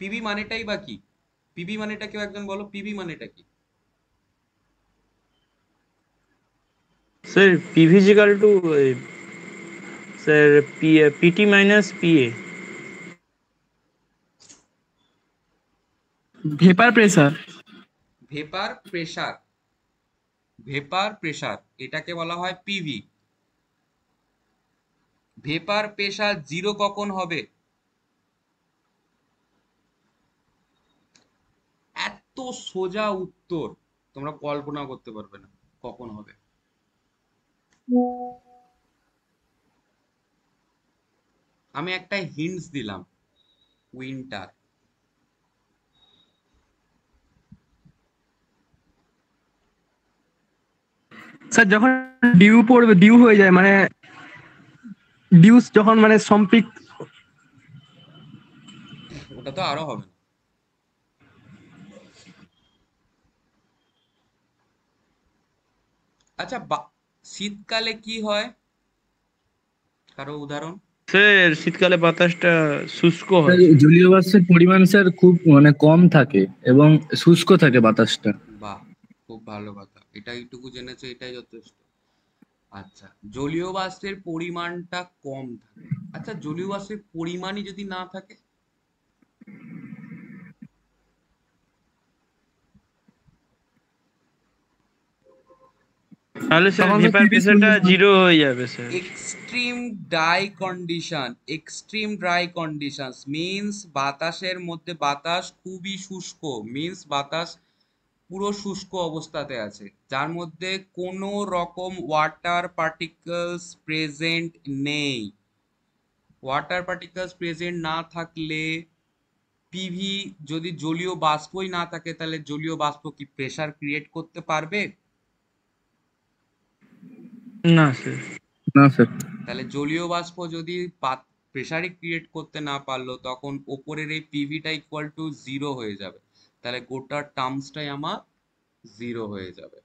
পিভি মানেটাই বা কি? পিভি মানেটা কেউ একজন বলো পিভি মানেটা কি? Sir PV equal to sir PT minus PA vapour pressure vapour pressure vapour pressure এটাকে বলা হয় পিভি ভেপার প্রেসার জিরো কখন হবে? এত সোজা উত্তর তোমরা কল্পনা করতে পারবে না কখন হবে। আমি একটা হিন্টস দিলাম উইন্টার স্যার যখন ডিউ পড়বে ডিউ হয়ে যায় মানে ডিউস যখন মানে সম্পিক ওটা তো আরও হবে না। আচ্ছা বা- শীতকালে কি হয়? কারও উদাহরণ? স্যার শীতকালে বাতাসটা শুষ্ক হয়। জলীয় বাষ্পের পরিমাণ স্যার খুব মানে কম থাকে এবং শুষ্ক থাকে বাতাসটা। বাহ খুব ভালো কথা। এটা এইটুকু জেনেছো এটাই যথেষ্ট। আচ্ছা জলীয় বাষ্পের পরিমাণটা কম থাকে। আচ্ছা জলীয় বাষ্পের পরিমাণই যদি না থাকে? তাহলে স্যার শুনতে জিরো হয়ে যাবে sir extreme dry condition extreme dry conditions means বাতাসের মধ্যে বাতাস খুবই শুষ্ক মিন্স বাতাস পুরো শুষ্ক অবস্থাতে আছে। যার মধ্যে কোনো রকম ওয়াটার পার্টিকলস প্রেজেন্ট নেই। ওয়াটার পার্টিকলস প্রেজেন্ট না থাকলে পিভি যদি জলীয় বাষ্পই না থাকে তাহলে জলীয় বাষ্প কি প্রেসার ক্রিয়েট করতে পারবে? না স্যার না স্যার তাহলে জলীয় বাষ্প যদি প্রেসারই ক্রিয়েট করতে না পারল তখন ওপরের এই পিভিটা ইকুয়াল টু জিরো হয়ে যাবে। তাহলে গোটা টার্মসটাই আমার জিরো হয়ে যাবে।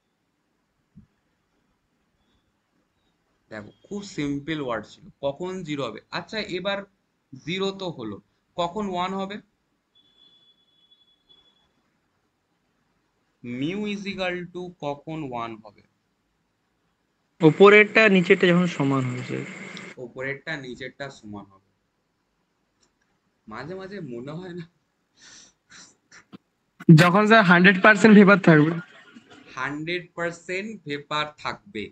দেখো খুব সিম্পল ওয়ার্ড ছিল। কখন জিরো হবে? আচ্ছা এবার জিরো তো হলো। কখন ওয়ান হবে? মিউ ইজিক্যাল টু কখন ওয়ান হবে? ওপরেরটা নিচেরটা যখন সমান হবে স্যার ওপরেরটা নিচেরটা সমান হবে। মাঝে মাঝে মনে হয় না। যখন স্যার হান্ড্রেড পার্সেন্ট ভেপার থাকবে। হান্ড্রেড পার্সেন্ট ভেপার থাকবে।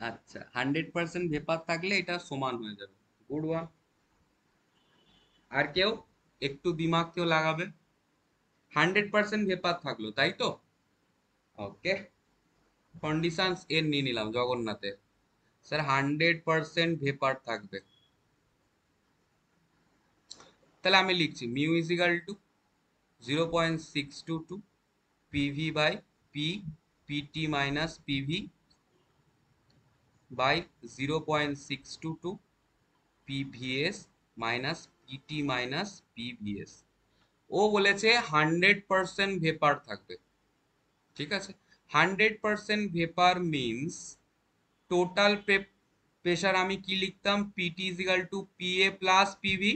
আচ্ছা হান্ড্রেড পার্সেন্ট ভেপার থাকলে এটা সমান হয়ে যাবে। গুড ওয়ান আর কেউ একটু দিমাগ কেউ লাগাবে। হান্ড্রেড পার্সেন্ট ভেপার থাকল তাই তো? ওকে কন্ডিশনস এর নিয়ে নিলাম জগন্নাথের। স্যার হান্ড্রেড পার্সেন্ট ভেপার থাকবে। তাহলে আমি লিখছি mu equal to zero point six two two PV by P PT minus PV by zero point six two two PVS minus PT minus PVS ও বলেছে হান্ড্রেড পার্সেন্ট ভেপার থাকবে। ঠিক আছে? Hundred percent vapour means total pressure আমি কি লিখতাম? PT equal to PA plus PV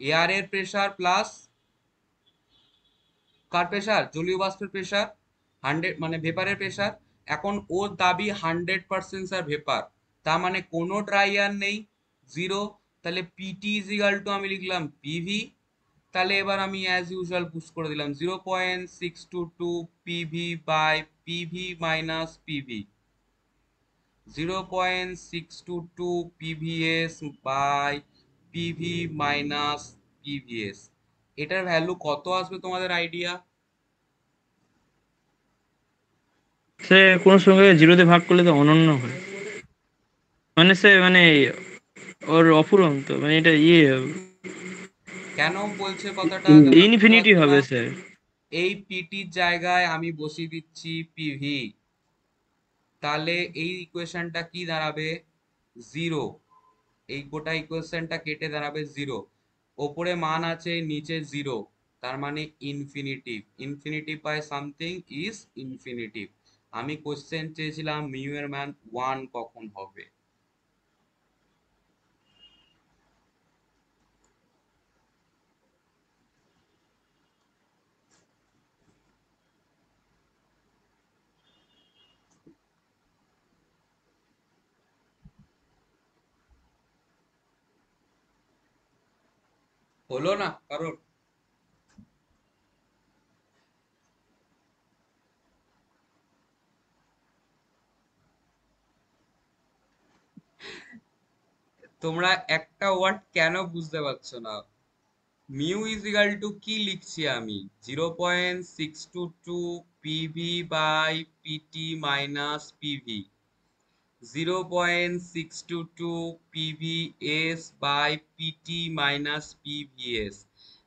air এর pressure plus কার pressure জলীয় বাষ্পের প্রেশার হান্ড্রেড মানে ভেপারের প্রেশার এখন ওর দাবি হান্ড্রেড পার্সেন্ট স্যার ভেপার। তার মানে কোনো ড্রাই এয়ার নেই জিরো তাহলে পিটি ইজিক্যাল টু আমি লিখলাম পিভি তাহলে এবার আমি অ্যাজ ইউজুয়াল পুশ করে দিলাম zero point six two two PV by PV minus PV zero point six two two PVS by PV minus PVS এটার ভ্যালু কত আসবে তোমাদের আইডিয়া সে কোনো সঙ্গে জিরোতে ভাগ করলে তো অনন্য হয়। মানে সে মানে ওর অফুরন্ত মানে এটা ইয়ে কেন বলছে কথাটা? ইনফিনিটি হবে স্যার এই পিটির জায়গায় আমি বসিয়ে দিচ্ছি পিভি তাহলে এই ইকুয়েশনটা কি দাঁড়াবে? জিরো এই গোটা ইকুয়েশনটা কেটে দাঁড়াবে জিরো ওপরে মান আছে নিচে জিরো তার মানে infinitive infinitive by something is infinitive আমি কোশ্চেন চেয়েছিলাম মিউ এর মান ওয়ান কখন হবে? হলো না কারণ? তোমরা একটা ওয়ার্ড কেন বুঝতে পারছ না? মিউ ইজিক্যাল টু কি লিখছি আমি? Zero point six two two PV by PT minus PV zero point six two two PVS by PT minus PVS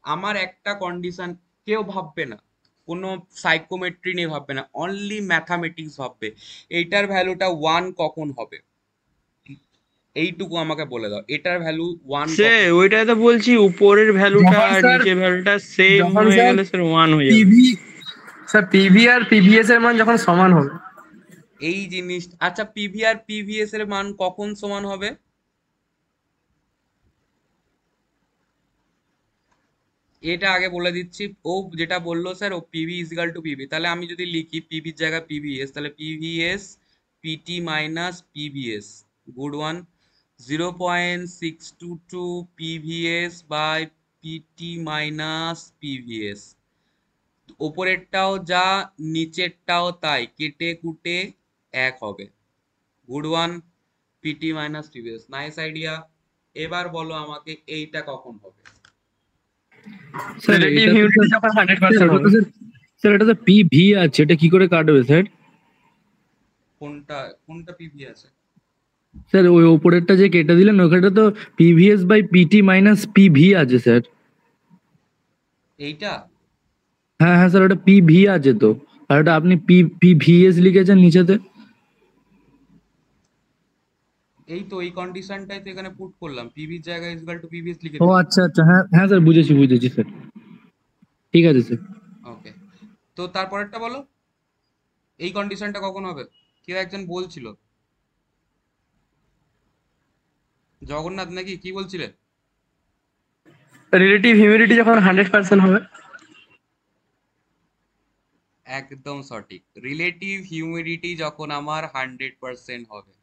আমার একটা কন্ডিশন কেউ ভাববে না কোনো সাইকোমেট্রি নিয়ে ভাববে না অনলি ম্যাথামেটিক্স ভাববে। এইটার ভ্যালুটা ওয়ান কখন হবে? এইটুকু আমাকে বলে দাও এটার ভ্যালু ওয়ান সে ওইটাই তো বলছি উপরের ভ্যালুটা আর নিচের ভ্যালুটা সেম হয়ে স্যার গেলে স্যার ওয়ান হয়ে যাবে। পিভি স্যার পিভি আর পিভিএস এর মান যখন সমান হবে এই জিনিস আচ্ছা পিভি আর পিভিএস এর মান কখন সমান হবে? এটা আগে বলে দিচ্ছি। ও যেটা বলল, স্যার, ও পিভি ইজগাল টু পিভি তাহলে আমি যদি লিখি পিভির জায়গায় পিভিএস তাহলে PVS PT minus PVS good one zero point six two two PVS by PT minus PVS ওপরেরটাও যা, নিচেরটাও তাই, কেটে কুটে এক হবে। Good one PT minus PVS nice idea এবার বলো আমাকে এইটা কখন হবে। স্যার এটা তো হিউমিডিটি স্যার- যখন হান্ড্রেড স্যার, পার্সেন্ট ওটা হবে তো স্যার- স্যার এটা তো পি ভি আছে এটা কি করে কাটবে স্যার কোনটা কোনটা পিভি আছে? স্যার ওই ওপরেরটা যে কেটে দিলেন ওখানে তো PVS by PT minus PV আছে স্যার এইটা? হ্যাঁ হ্যাঁ স্যার ওটা পিভি আছে তো। আর ওটা আপনি পি পিভিএস লিখেছেন নিচেতে। এই তো এই কন্ডিশনটাই তো এখানে পুট করলাম। পিভির জায়গায় ইকুয়াল টু পিভিএস লিখে ও আচ্ছা আচ্ছা হ্যাঁ হ্যাঁ স্যার বুঝেছি বুঝেছি স্যার ঠিক আছে স্যার ওকে তো তারপরেরটা বলো? এই কন্ডিশনটা কখন হবে? কেউ একজন বলছিল। জগন্নাথ নাকি? কি বলছিলে রিলেটিভ হিউমিডিটি যখন হান্ড্রেড পার্সেন্ট হবে। একদম সঠিক। রিলেটিভ হিউমিডিটি যখন আমার হান্ড্রেড পার্সেন্ট হবে।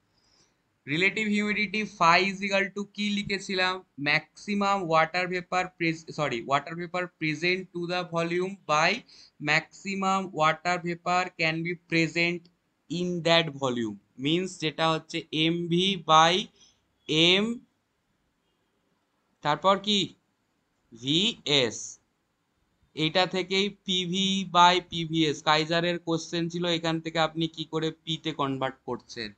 Relative humidity phi equal to কি লিখেছিলাম? Maximum water vapour sorry water vapour present to the volume by maximum water vapour can be present in that volume means যেটা হচ্ছে এম ভি বাই এম তারপর কি? V S এটা থেকেই PV by PVS কাইজারের question ছিল, এখান থেকে আপনি কি করে পিতে কনভার্ট করছেন?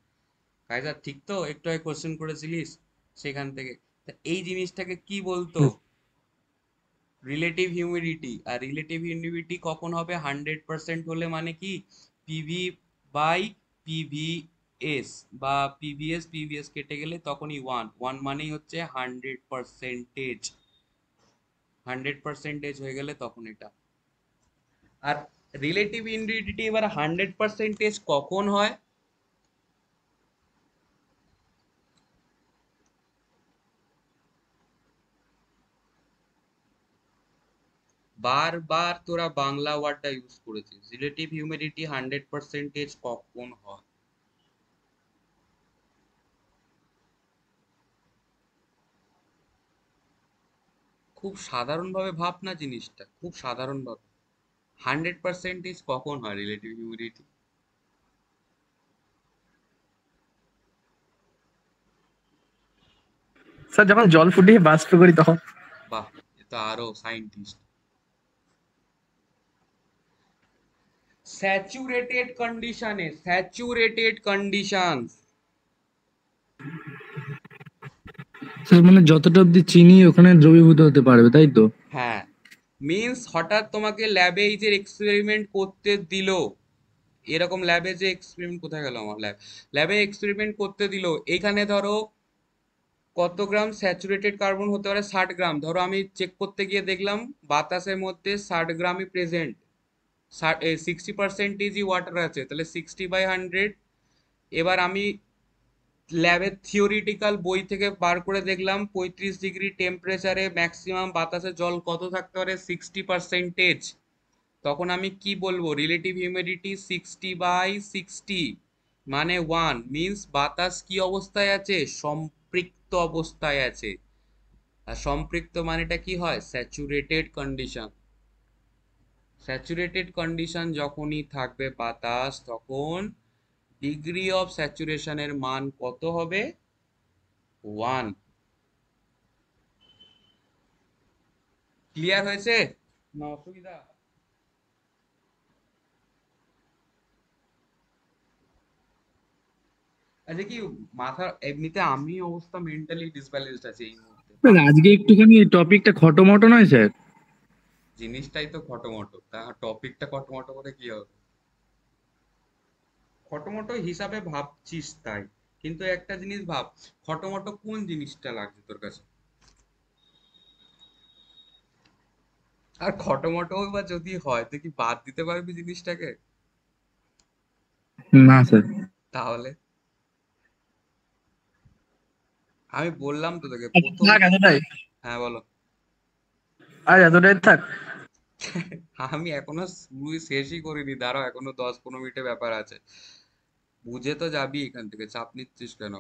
কাইজার ঠিক তো? একটু আগে কোশ্চেন করেছিলিস সেখান থেকে। এই জিনিসটাকে কি বলতো? রিলেটিভ হিউমিডিটি আর রিলেটিভ হিউমিডিটি কখন হবে? হান্ড্রেড পার্সেন্ট হলে মানে কি? পিভি বাই পিভিএস বা পিভিএস পিভিএস কেটে গেলে তখনই ওয়ান ওয়ান মানেই হচ্ছে হান্ড্রেড পার্সেন্টেজ হান্ড্রেড পার্সেন্টেজ হয়ে গেলে তখন এটা। আর রিলেটিভ ইনডিউটিটি এবার হান্ড্রেড পার্সেন্টেজ কখন হয়? বারবার তোরা বাংলা ওয়ার্ডটা ইউজ করেছিস। রিলেটিভ হিউমিডিটি হান্ড্রেড পার্সেন্টেজ কখন হয়? খুব সাধারণভাবে ভাব না জিনিসটা খুব সাধারণভাবে। হান্ড্রেড পার্সেন্টেজ কখন হয় রিলেটিভ হিউমিডিটি স্যার যখন জল ফুটিয়ে বাষ্প করি তখন? বাহ এ তো আরও সাইন্টিস্ট স্যাচুরেটেড কন্ডিশনে স্যাচুরেটেড কন্ডিশন স্যার মানে যতটা অব্দি চিনি ওখানে দ্রবীভূত হতে পারবে তাই তো? হ্যাঁ। মিন্স হঠাৎ তোমাকে ল্যাবে এই যে এক্সপেরিমেন্ট করতে দিল এরকম ল্যাবে যে এক্সপেরিমেন্ট কোথায় গেল আমার ল্যাব ল্যাবে এক্সপেরিমেন্ট করতে দিল এখানে ধরো কত গ্রাম স্যাচুরেটেড কার্বন হতে পারে? ষাট গ্রাম। ধরো আমি চেক করতে গিয়ে দেখলাম বাতাসের মধ্যে ষাট গ্রামই প্রেজেন্ট সিক্সটি পার্সেন্টেজই ওয়াটার আছে, তাহলে সিক্সটি বাই হান্ড্রেড এবার আমি ল্যাবের থিওরিটিক্যাল বই থেকে বার করে দেখলাম, পঁয়ত্রিশ ডিগ্রি টেম্পারেচারে ম্যাক্সিমাম বাতাসে জল কত থাকতে পারে? সিক্সটি পার্সেন্টেজ তখন আমি কি বলব? Relative humidity sixty by sixty মানে ওয়ান মিন্স বাতাস কি অবস্থায় আছে? সম্পৃক্ত অবস্থায় আছে। আর সম্পৃক্ত মানেটা কি হয়? স্যাচুরেটেড কন্ডিশন স্যাচুরেটেড কন্ডিশন যখনই থাকবে বাতাস তখন ডিগ্রি অফ স্যাচুরেশনের মান কত হবে? ওয়ান। ক্লিয়ার হয়েছে? না অসুবিধা। আচ্ছা কি মাথা এমনিতে আমি অবস্থা মেন্টালি ডিসব্যালেন্সড আছে এই মুহূর্তে। আজকে একটুখানি টপিকটা খটোমটো নয় স্যার। জিনিসটাই তো খটোমটো। তা টপিকটা খটোমটো করে কি হবে? খটোমটো হিসাবে ভাবছিস তাই। কিন্তু একটা জিনিস ভাব খটোমটো কোন জিনিসটা লাগছে তোর কাছে? আর খটোমটো বা যদি হয় তুই কি বাদ দিতে পারবি জিনিসটাকে? না স্যার। তাহলে? আমি বললাম তো তোকে প্রথম হ্যাঁ বলো। আর এতটাই থাক। আমি এখনও শুরু শেষই করিনি, দাঁড়াও, এখনও দশ পনেরো মিনিটের ব্যাপার আছে। বুঝে তো যাবি এখান থেকে, চাপ নিচ্ছিস কেন?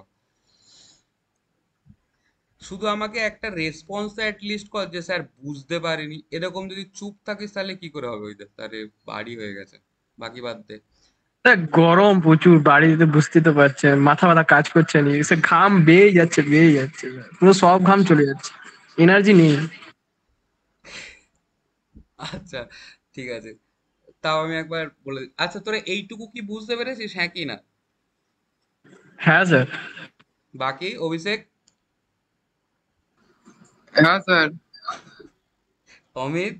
শুধু আমাকে একটা রেসপন্স লিস্ট কর যে, স্যার, বুঝতে পারিনি। এরকম যদি চুপ থাকিস, তাহলে কি করে হবে? ওইদের তাহলে বাড়ি হয়ে গেছে, বাকি বাদ দে। গরম প্রচুর বাড়িতে বুঝতে তো পারছেন, মাথা মাথা কাজ করছে না ঘাম বেয়ে যাচ্ছে বেয়ে যাচ্ছে, পুরো সব ঘাম চলে যাচ্ছে এনার্জি নেই। আচ্ছা ঠিক আছে। তাও আমি একবার বলে দিই। আচ্ছা তোরা এইটুকু কি বুঝতে পেরেছিস? হ্যাঁ কি না? হ্যাঁ স্যার। বাকি অভিষেক? হ্যাঁ স্যার। অমিত?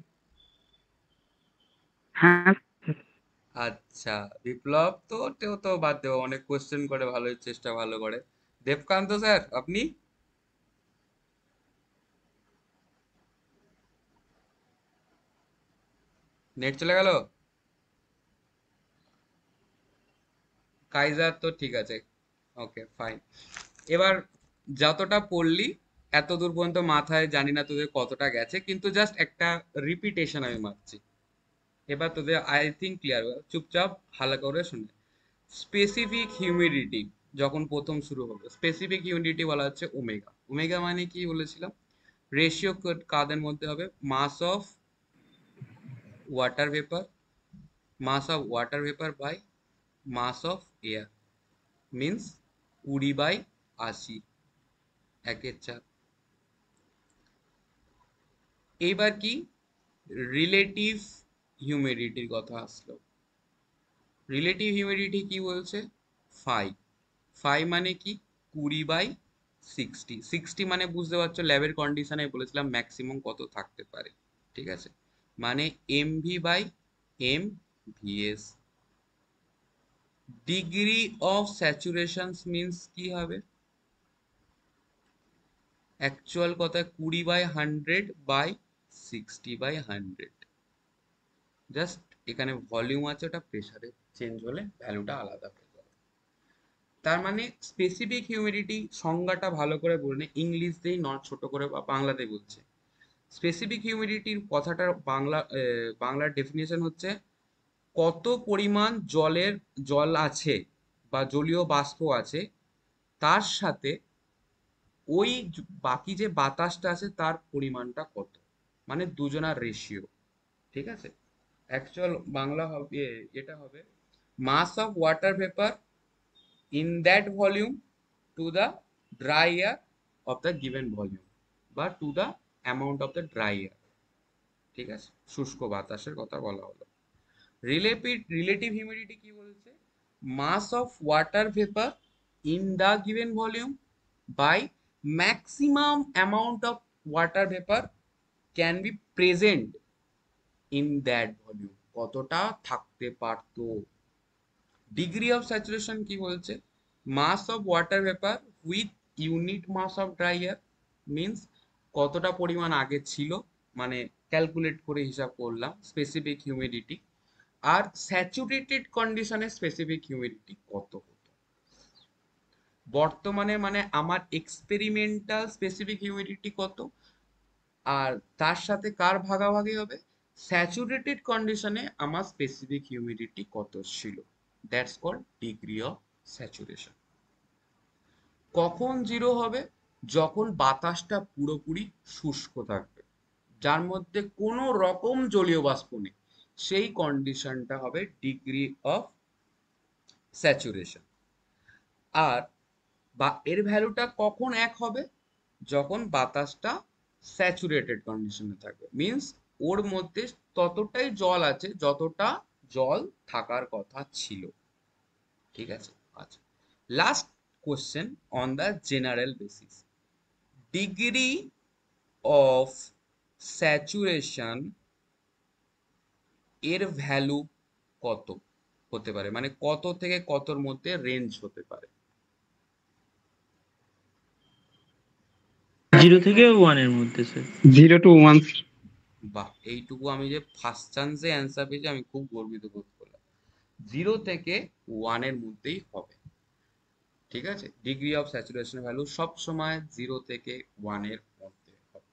হ্যাঁ আচ্ছা বিপ্লব তো তেও তো বাদ দেবো। অনেক কোশ্চেন করে ভালোই চেষ্টা ভালো করে। দেবকান্ত স্যার আপনি? নেট চলে গেল? কাইজার তো ঠিক আছে। ওকে ফাইন এবার যতটা পড়লি, এত দূর পর্যন্ত মাথায় জানি না তোদের কতটা গেছে, কিন্তু জাস্ট একটা রিপিটেশন আমি মারছি। এবার তোদের আই থিঙ্ক ক্লিয়ার চুপচাপ হালকা করে শুনে। স্পেসিফিক হিউমিডিটি যখন প্রথম শুরু হবে। স্পেসিফিক হিউমিডিটি বলা হচ্ছে ওমেগা ওমেগা মানে কি বলেছিলাম? রেশিও কাদের মধ্যে হবে? Mass of water vapour mass of water vapour by mass of air means কুড়ি বাই আশি, একের চার। এইবার কি? রিলেটিভ হিউমিডিটির কথা আসলো। রিলেটিভ হিউমিডিটি কি বলছে? ফাইভ ফাইভ মানে কি? কুড়ি বাই সিক্সটি সিক্সটি মানে বুঝতে পারছ ল্যাবের কন্ডিশনে বলেছিলাম ম্যাক্সিমাম কত থাকতে পারে। ঠিক আছে? মানে M V by M VS degree of saturation means কি হবে? অ্যাকচুয়াল কথা কুড়ি by hundred by sixty by hundred just এখানে ভলিউম আছে, ওটা প্রেসারে চেঞ্জ হলে ভ্যালুটা আলাদা হয়ে যাবে। তার মানে স্পেসিফিক হিউমিডিটি সংজ্ঞাটা ভালো করে বলে নে ইংলিশ দিয়েই নট ছোট করে বা বাংলাতে বলছে। স্পেসিফিক হিউমিডিটির কথাটার বাংলা বাংলার ডেফিনেশন হচ্ছে কত পরিমাণ জলের, জল আছে বা জলীয় বাষ্প আছে, তার সাথে ওই বাকি যে বাতাসটা আছে তার পরিমাণটা কত? মানে দুজনার রেশিও ঠিক আছে? অ্যাকচুয়াল বাংলা হবে এটা হবে mass of water vapour in that volume to the dry air of the given volume বা to the amount of the dry ঠিক আছে? শুষ্ক বাতাসের কথা বলা হলো। রিলেটিভ রিলেটিভ হিউমিডিটি কি বলছে? Mass of water vapour in the given volume by maximum amount of water vapour can be present in that volume কতটা? থাকতে পারতো। ডিগ্রি অফ স্যাচুরেশন কি বলছে? Mass of water vapour with unit mass of dry air means কতটা পরিমাণ আগে ছিল মানে ক্যালকুলেট করে হিসাব করলাম স্পেসিফিক হিউমিডিটি আর স্যাচুরেটেড কন্ডিশনে স্পেসিফিক হিউমিডিটি কত হতো? বর্তমানে মানে আমার এক্সপেরিমেন্টাল স্পেসিফিক হিউমিডিটি কত, আর তার সাথে কার ভাগাভাগি হবে? স্যাচুরেটেড কন্ডিশনে আমার স্পেসিফিক হিউমিডিটি কত ছিল? That's called degree of saturation কখন জিরো হবে? যখন বাতাসটা পুরোপুরি শুষ্ক থাকবে, যার মধ্যে কোনো রকম জলীয় বাষ্প নেই, সেই কন্ডিশনটা হবে ডিগ্রি অফ স্যাচুরেশন আর বা এর ভ্যালুটা কখন এক হবে? যখন বাতাসটা স্যাচুরেটেড কন্ডিশনে থাকবে। মিন্স ওর মধ্যে ততটাই জল আছে যতটা জল থাকার কথা ছিল। ঠিক আছে? আচ্ছা। Last question on the general basis degree of saturation এর ভ্যালু কত হতে পারে? মানে কত থেকে কতর মধ্যে রেঞ্জ হতে পারে? জিরো থেকে ওয়ানের মধ্যে স্যার জিরো টু ওয়ান বাহ এইটুকু আমি যে ফার্স্ট চান্সে অ্যান্সার পেয়েছি আমি খুব গর্বিত বোধ করলাম। জিরো থেকে ওয়ানের মধ্যেই হবে। ঠিক আছে? ডিগ্রি অফ স্যাচুরেশন ভ্যালু সব সময় জিরো থেকে ওয়ানের মধ্যে হবে।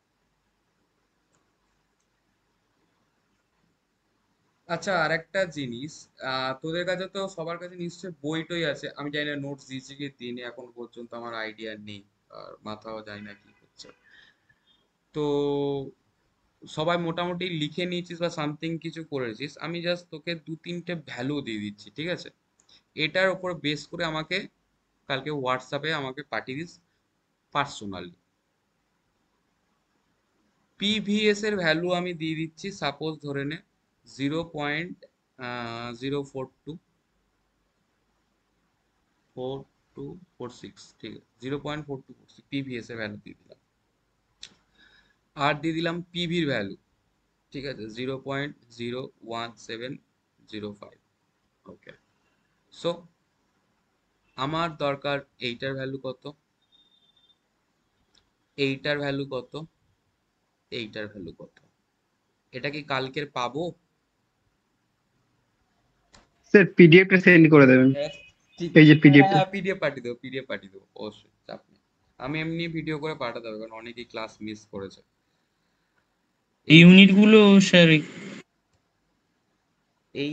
আচ্ছা আরেকটা জিনিস তোদের কাছে তো সবার কাছে নিশ্চয়ই বই টই আছে। আমি জানি না নোটস দিয়েছি কি দিনে এখন পর্যন্ত আমার আইডিয়া নেই, আর মাথাও যায় না কি হচ্ছে। তো সবাই মোটামুটি লিখে নিয়েছিস বা সামথিং কিছু করেছিস, আমি জাস্ট তোকে দু তিনটে ভ্যালু দিয়ে দিচ্ছি, ঠিক আছে? এটার উপর বেস করে আমাকে কালকে হোয়াটসঅ্যাপে আমাকে পাঠিয়ে দিস পার্সোনালি পিভিএস এর ভ্যালু আমি দিয়ে দিচ্ছি সাপোজ ধরে নে zero point zero four two four two four six ঠিক আছে zero point four two four six PVS এর ভ্যালু দিয়ে দিলাম। আর দিয়ে দিলাম পিভির ভ্যালু ঠিক আছে zero point zero one seven zero five okay so আমার দরকার এইটার ভ্যালু কত? এইটার ভ্যালু কত? এইটার ভ্যালু কত? এটা কি কালকের পাবো? স্যার পিডিএফটা সেন্ড করে দেবেন। ঠিক এই যে PDF টা। হ্যাঁ পিডিএফ পাঠিয়ে দেবো পিডিএফ পাঠিয়ে দেবো। অবশ্যই চাপ নেই। আমি এমনি ভিডিও করে পাঠাতে হবে কারণ অনেকেই ক্লাস মিস করেছে। এই ইউনিটগুলো স্যার এই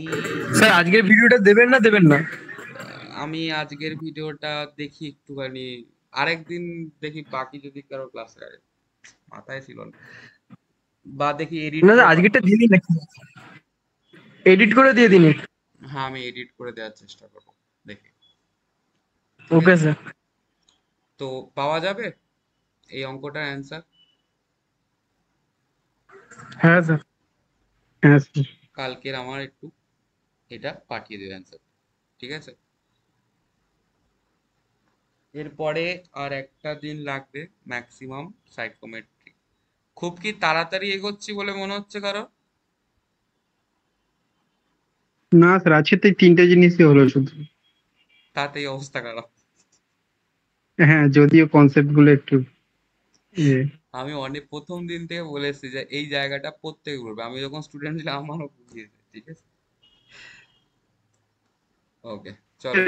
স্যার আজকের ভিডিওটা দেবেন না দেবেন না? আমি আজকের ভিডিওটা দেখি একটুখানি। আরেকদিন দেখি বাকি যদি কারও ক্লাস করে মাথায় ছিল না। বা দেখি এডিট না আজকেরটা দিয়ে দিন এডিট করে দিয়ে দিন। হ্যাঁ আমি এডিট করে দেওয়ার চেষ্টা করব। দেখি। ওকে স্যার তো পাওয়া যাবে? এই অঙ্কটার অ্যানসার হ্যাঁ স্যার হ্যাঁ স্যার কালকের আমার একটু এটা পাঠিয়ে দেবে অ্যান্সার ঠিক আছে? এরপরে আর একটা দিন লাগবে ম্যাক্সিমাম সাইকোমেট্রি খুব কি তাড়াতাড়ি এগোচ্ছি বলে মনে হচ্ছে কারও? না স্যার আজকে তো তিনটে জিনিসই হলো শুধু। তাতেই অবস্থা খারাপ। হ্যাঁ যদিও কনসেপ্টগুলো একটু ইয়ে। আমি অনেক প্রথম দিন থেকে বলে এসেছি যে এই জায়গাটা প্রত্যেকে বলবে আমি যখন স্টুডেন্ট ছিলাম আমারও বুঝিয়েছে ঠিক আছে? ওকে চলো।